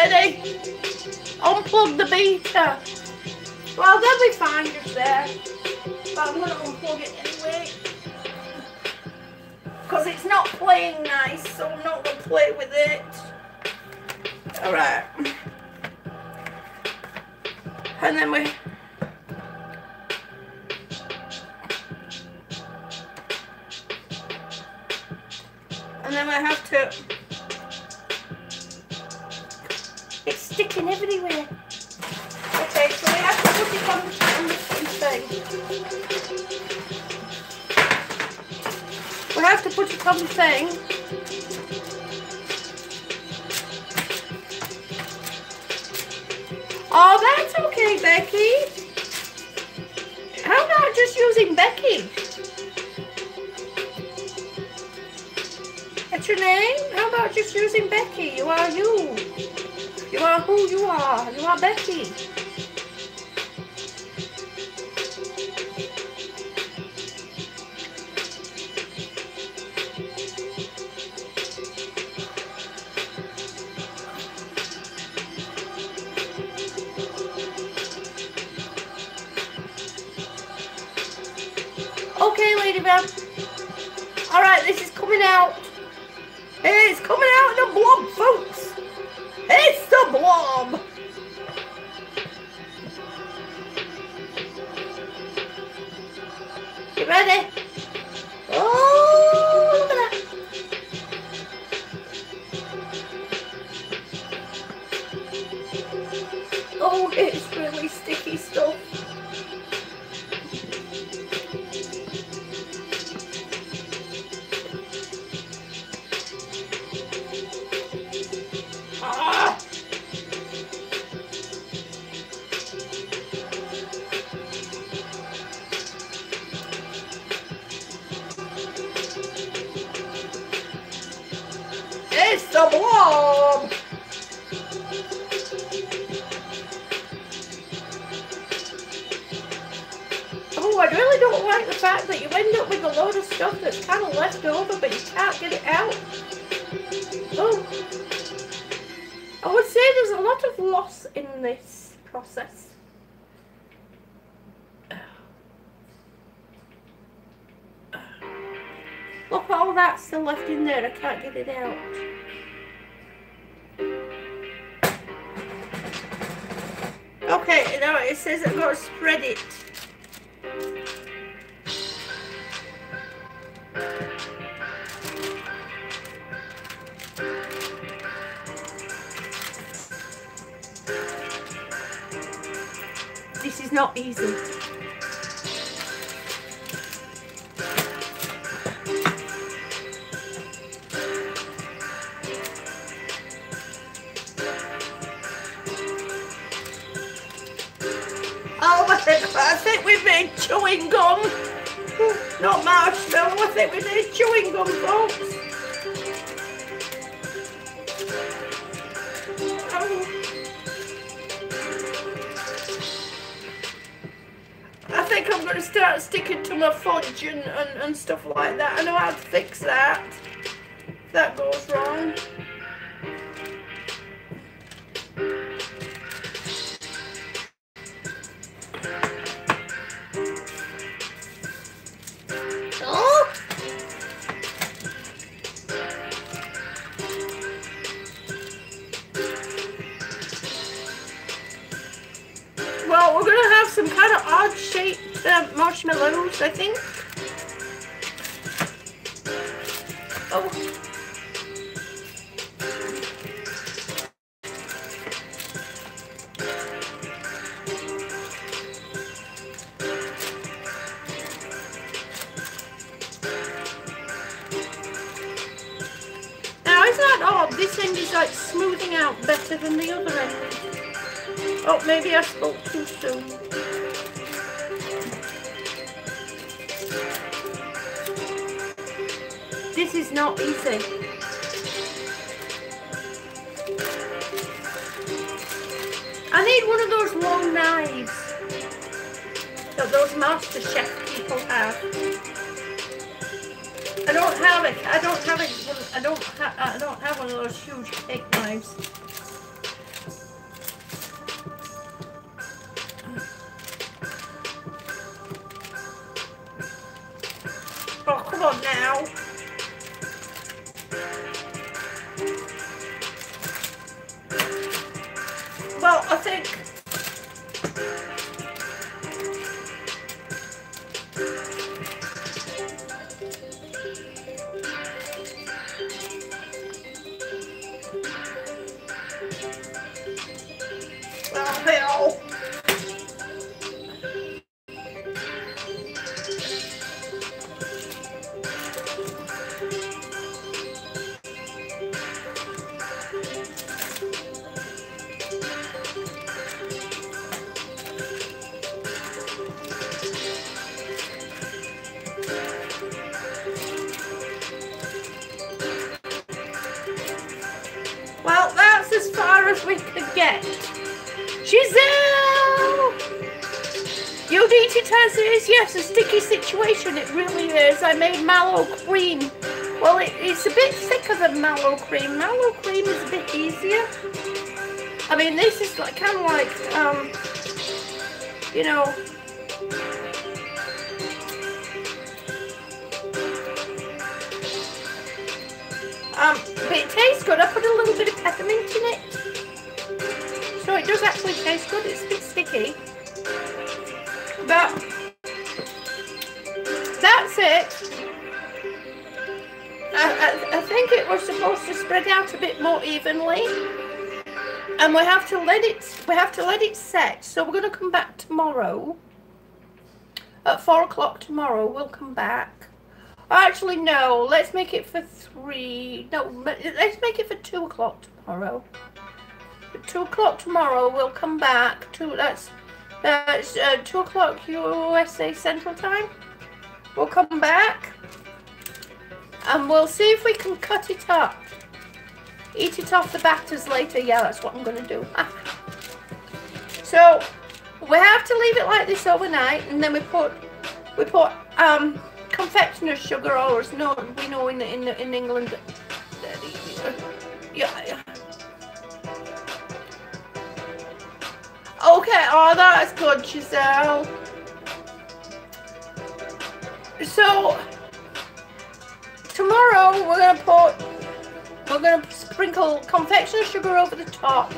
Ready? Unplug the beater. Well, they'll be fine just there. But I'm gonna unplug it anyway. Because it's not playing nice, so I'm not gonna play with it. Alright. And then we the! Oh, I really don't like the fact that you end up with a load of stuff that's kind of left over, but you can't get it out. Oh. I would say there's a lot of loss in this process. Look, at all that still left in there. I can't get it out. Says I've got to spread it. This is not easy. It really is. I made mallow cream. Well, it, it's a bit thicker than mallow cream. Mallow cream is a bit easier. I mean, this is like kind of like, um, you know, um, but it tastes good. I put a little bit of peppermint in it. So it does actually taste good. It's a bit sticky. But it was supposed to spread out a bit more evenly. And we have to let it we have to let it set. So we're gonna come back tomorrow. At four o'clock tomorrow we'll come back. Actually no, let's make it for three no let's make it for two o'clock tomorrow. At two o'clock tomorrow we'll come back to that's that's uh, two o'clock USA Central Time. We'll come back and we'll see if we can cut it up. Eat it off the batters later. Yeah, that's what I'm going to do. <laughs> so we have to leave it like this overnight and then we put we put um, confectioner's sugar or as no, we know in, in, in England. Yeah. Okay, oh that's good, Giselle. So tomorrow we're gonna put we're gonna sprinkle confectioner sugar over the top,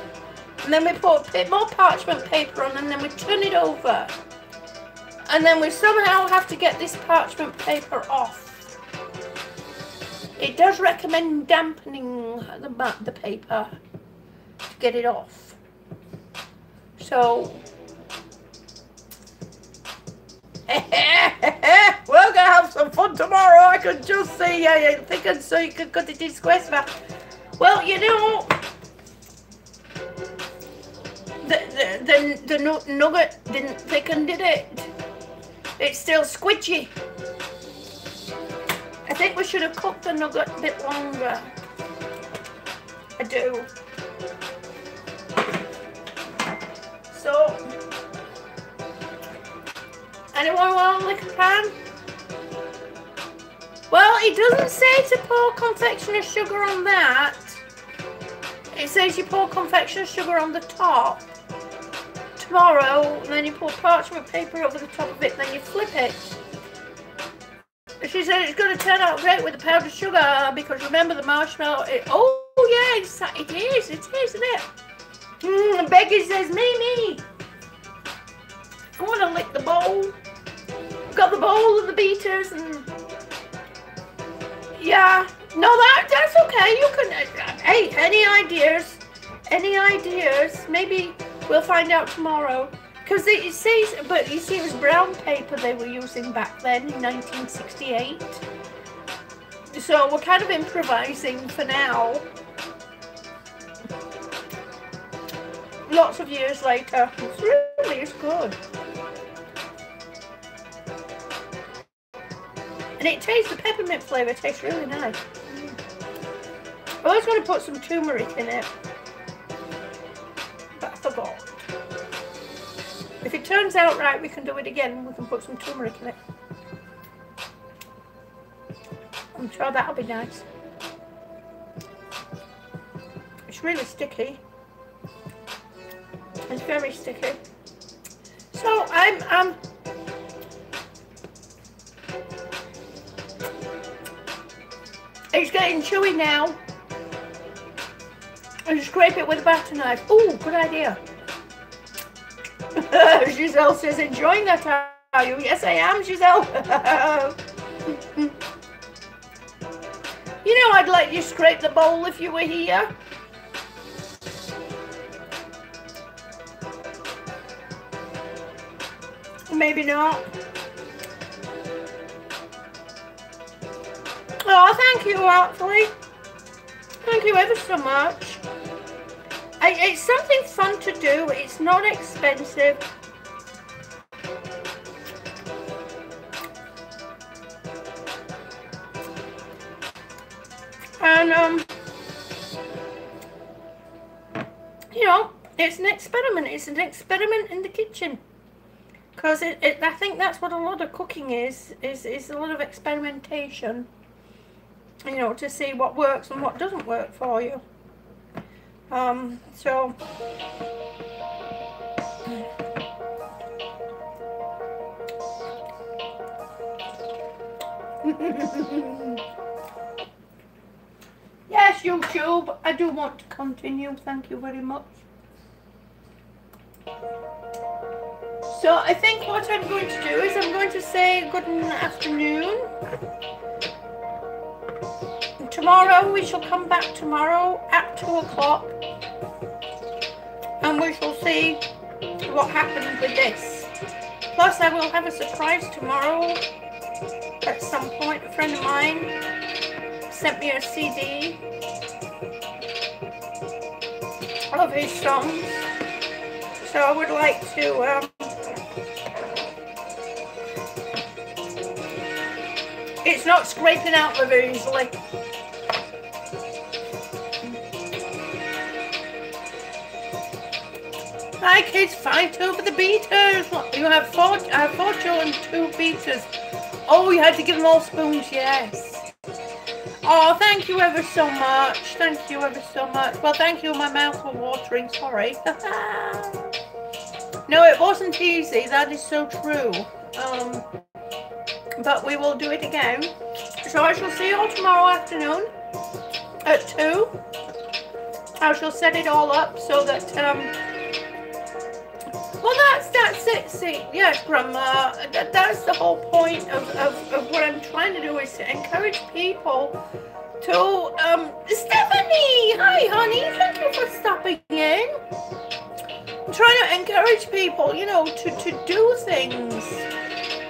and then we put a bit more parchment paper on, and then we turn it over, and then we somehow have to get this parchment paper off. It does recommend dampening the the paper to get it off. So <laughs> We're gonna have some fun tomorrow. I can just see. I think so you could cut it in squares. Well, you know, the the the, the nougat didn't thicken, did it? It's still squidgy. I think we should have cooked the nougat a bit longer. I do. So Anyone want a lick of pan? Well, it doesn't say to pour confectioner's sugar on that. It says you pour confectioner's sugar on the top. Tomorrow, and then you pour parchment paper over the top of it, then you flip it. She said it's going to turn out great with the powdered sugar because remember the marshmallow. It, oh, yeah, it is. It is, isn't it? Mm, Becky says, me, me. I want to lick the bowl got the bowl and the beaters and yeah. No that that's okay. You can uh, hey any ideas? Any ideas? Maybe we'll find out tomorrow. Because it says but you see it was brown paper they were using back then in 1968 so we're kind of improvising for now. Lots of years later. It's really it's good And it tastes, the peppermint flavour tastes really nice. I was going to put some turmeric in it, but I forgot. If it turns out right, we can do it again. We can put some turmeric in it. I'm sure that'll be nice. It's really sticky. It's very sticky. So I'm um It's getting chewy now. And scrape it with a butter knife. Oh, good idea. <laughs> Giselle says, enjoying that, are you? Yes, I am, Giselle. <laughs> you know I'd let you scrape the bowl if you were here. Maybe not. Oh, thank you, actually. Thank you ever so much. I, it's something fun to do. It's not expensive. And, um, you know, it's an experiment. It's an experiment in the kitchen. Because I think that's what a lot of cooking is, is, is a lot of experimentation you know, to see what works and what doesn't work for you. Um, so, <laughs> yes, YouTube, I do want to continue. Thank you very much. So I think what I'm going to do is I'm going to say good afternoon tomorrow we shall come back tomorrow at 2 o'clock and we shall see what happens with this. Plus I will have a surprise tomorrow at some point. A friend of mine sent me a CD of his songs. So I would like to um, It's not scraping out very easily. My kids fight over the beaters. You have four, I have four children, two beaters. Oh, you had to give them all spoons, yes. Oh, thank you ever so much. Thank you ever so much. Well, thank you. My mouth was watering. Sorry. <laughs> no, it wasn't easy. That is so true. Um, but we will do it again. So I shall see you all tomorrow afternoon at 2. I shall set it all up so that um, well, that's that's it. See, yes, Grandma. That, that's the whole point of, of, of what I'm trying to do is to encourage people to um Stephanie. Hi, honey. Thank you for stopping in. I'm trying to encourage people, you know, to to do things.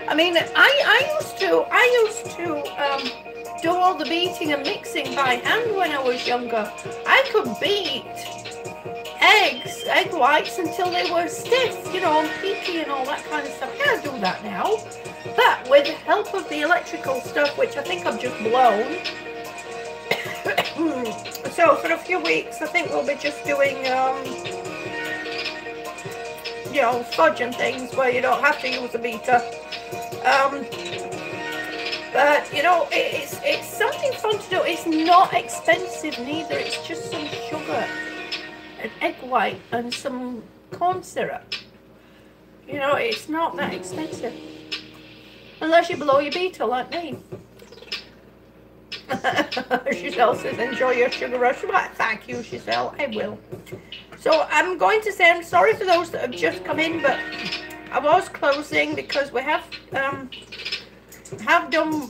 I mean, I I used to I used to um do all the beating and mixing by hand when I was younger. I could beat eggs, egg whites until they were stiff, you know, and peaky and all that kind of stuff. Can't do that now. But with the help of the electrical stuff, which I think I've just blown, <coughs> so for a few weeks, I think we'll be just doing, um, you know, fudge and things where you don't have to use a beater. Um, but you know, it's it's something fun to do. It's not expensive neither. It's just some sugar an egg white and some corn syrup. You know, it's not that expensive. Unless you blow your beetle like me. <laughs> Giselle says, enjoy your sugar rush. Well, thank you, Giselle. I will. So I'm going to say I'm sorry for those that have just come in, but I was closing because we have um have done.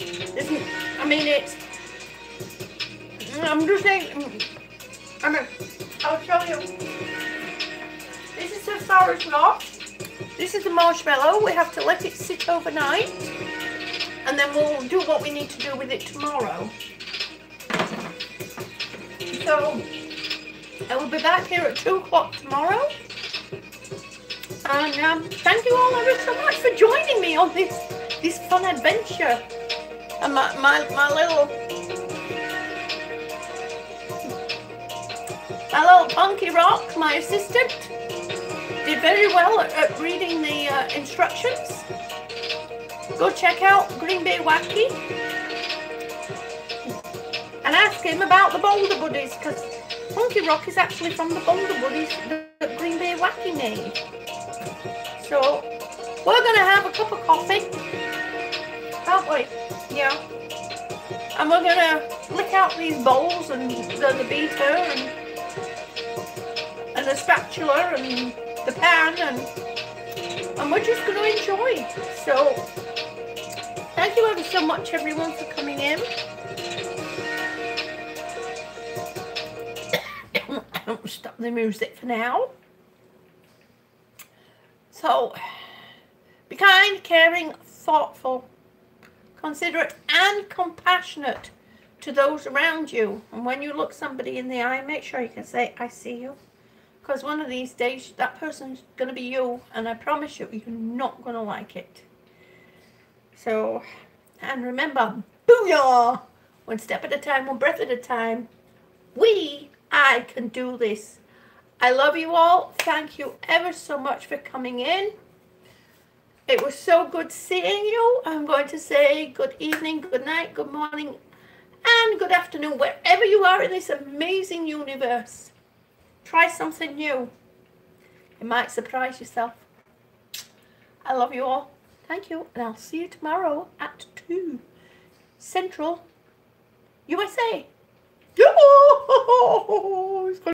I mean, it's. I'm just saying. I mean, I'll show you. This is the forest rock. This is the marshmallow. We have to let it sit overnight. And then we'll do what we need to do with it tomorrow. So, I will be back here at 2 o'clock tomorrow. And um, thank you all ever so much for joining me on this this fun adventure. And my, my, my little Little Punky Rock, my assistant, did very well at, reading the uh, instructions. Go check out Green Bay Wacky and ask him about the Boulder Buddies because Funky Rock is actually from the Boulder Buddies that Green Bay Wacky made. So we're gonna have a cup of coffee, aren't we? Yeah. And we're gonna lick out these bowls and the, the beater and and the spatula and the pan and and we're just gonna enjoy. So thank you ever so much everyone for coming in. <coughs> Stop the music for now. So, be kind, caring, thoughtful, considerate, and compassionate to those around you. And when you look somebody in the eye, make sure you can say, I see you. Because one of these days, that person's going to be you. And I promise you, you're not going to like it. So, and remember, booyah! One step at a time, one breath at a time. We, I can do this. I love you all. Thank you ever so much for coming in. It was so good seeing you. I'm going to say good evening, good night, good morning, and good afternoon, wherever you are in this amazing universe. Try something new. It might surprise yourself. I love you all. Thank you, and I'll see you tomorrow at 2 Central USA. <laughs>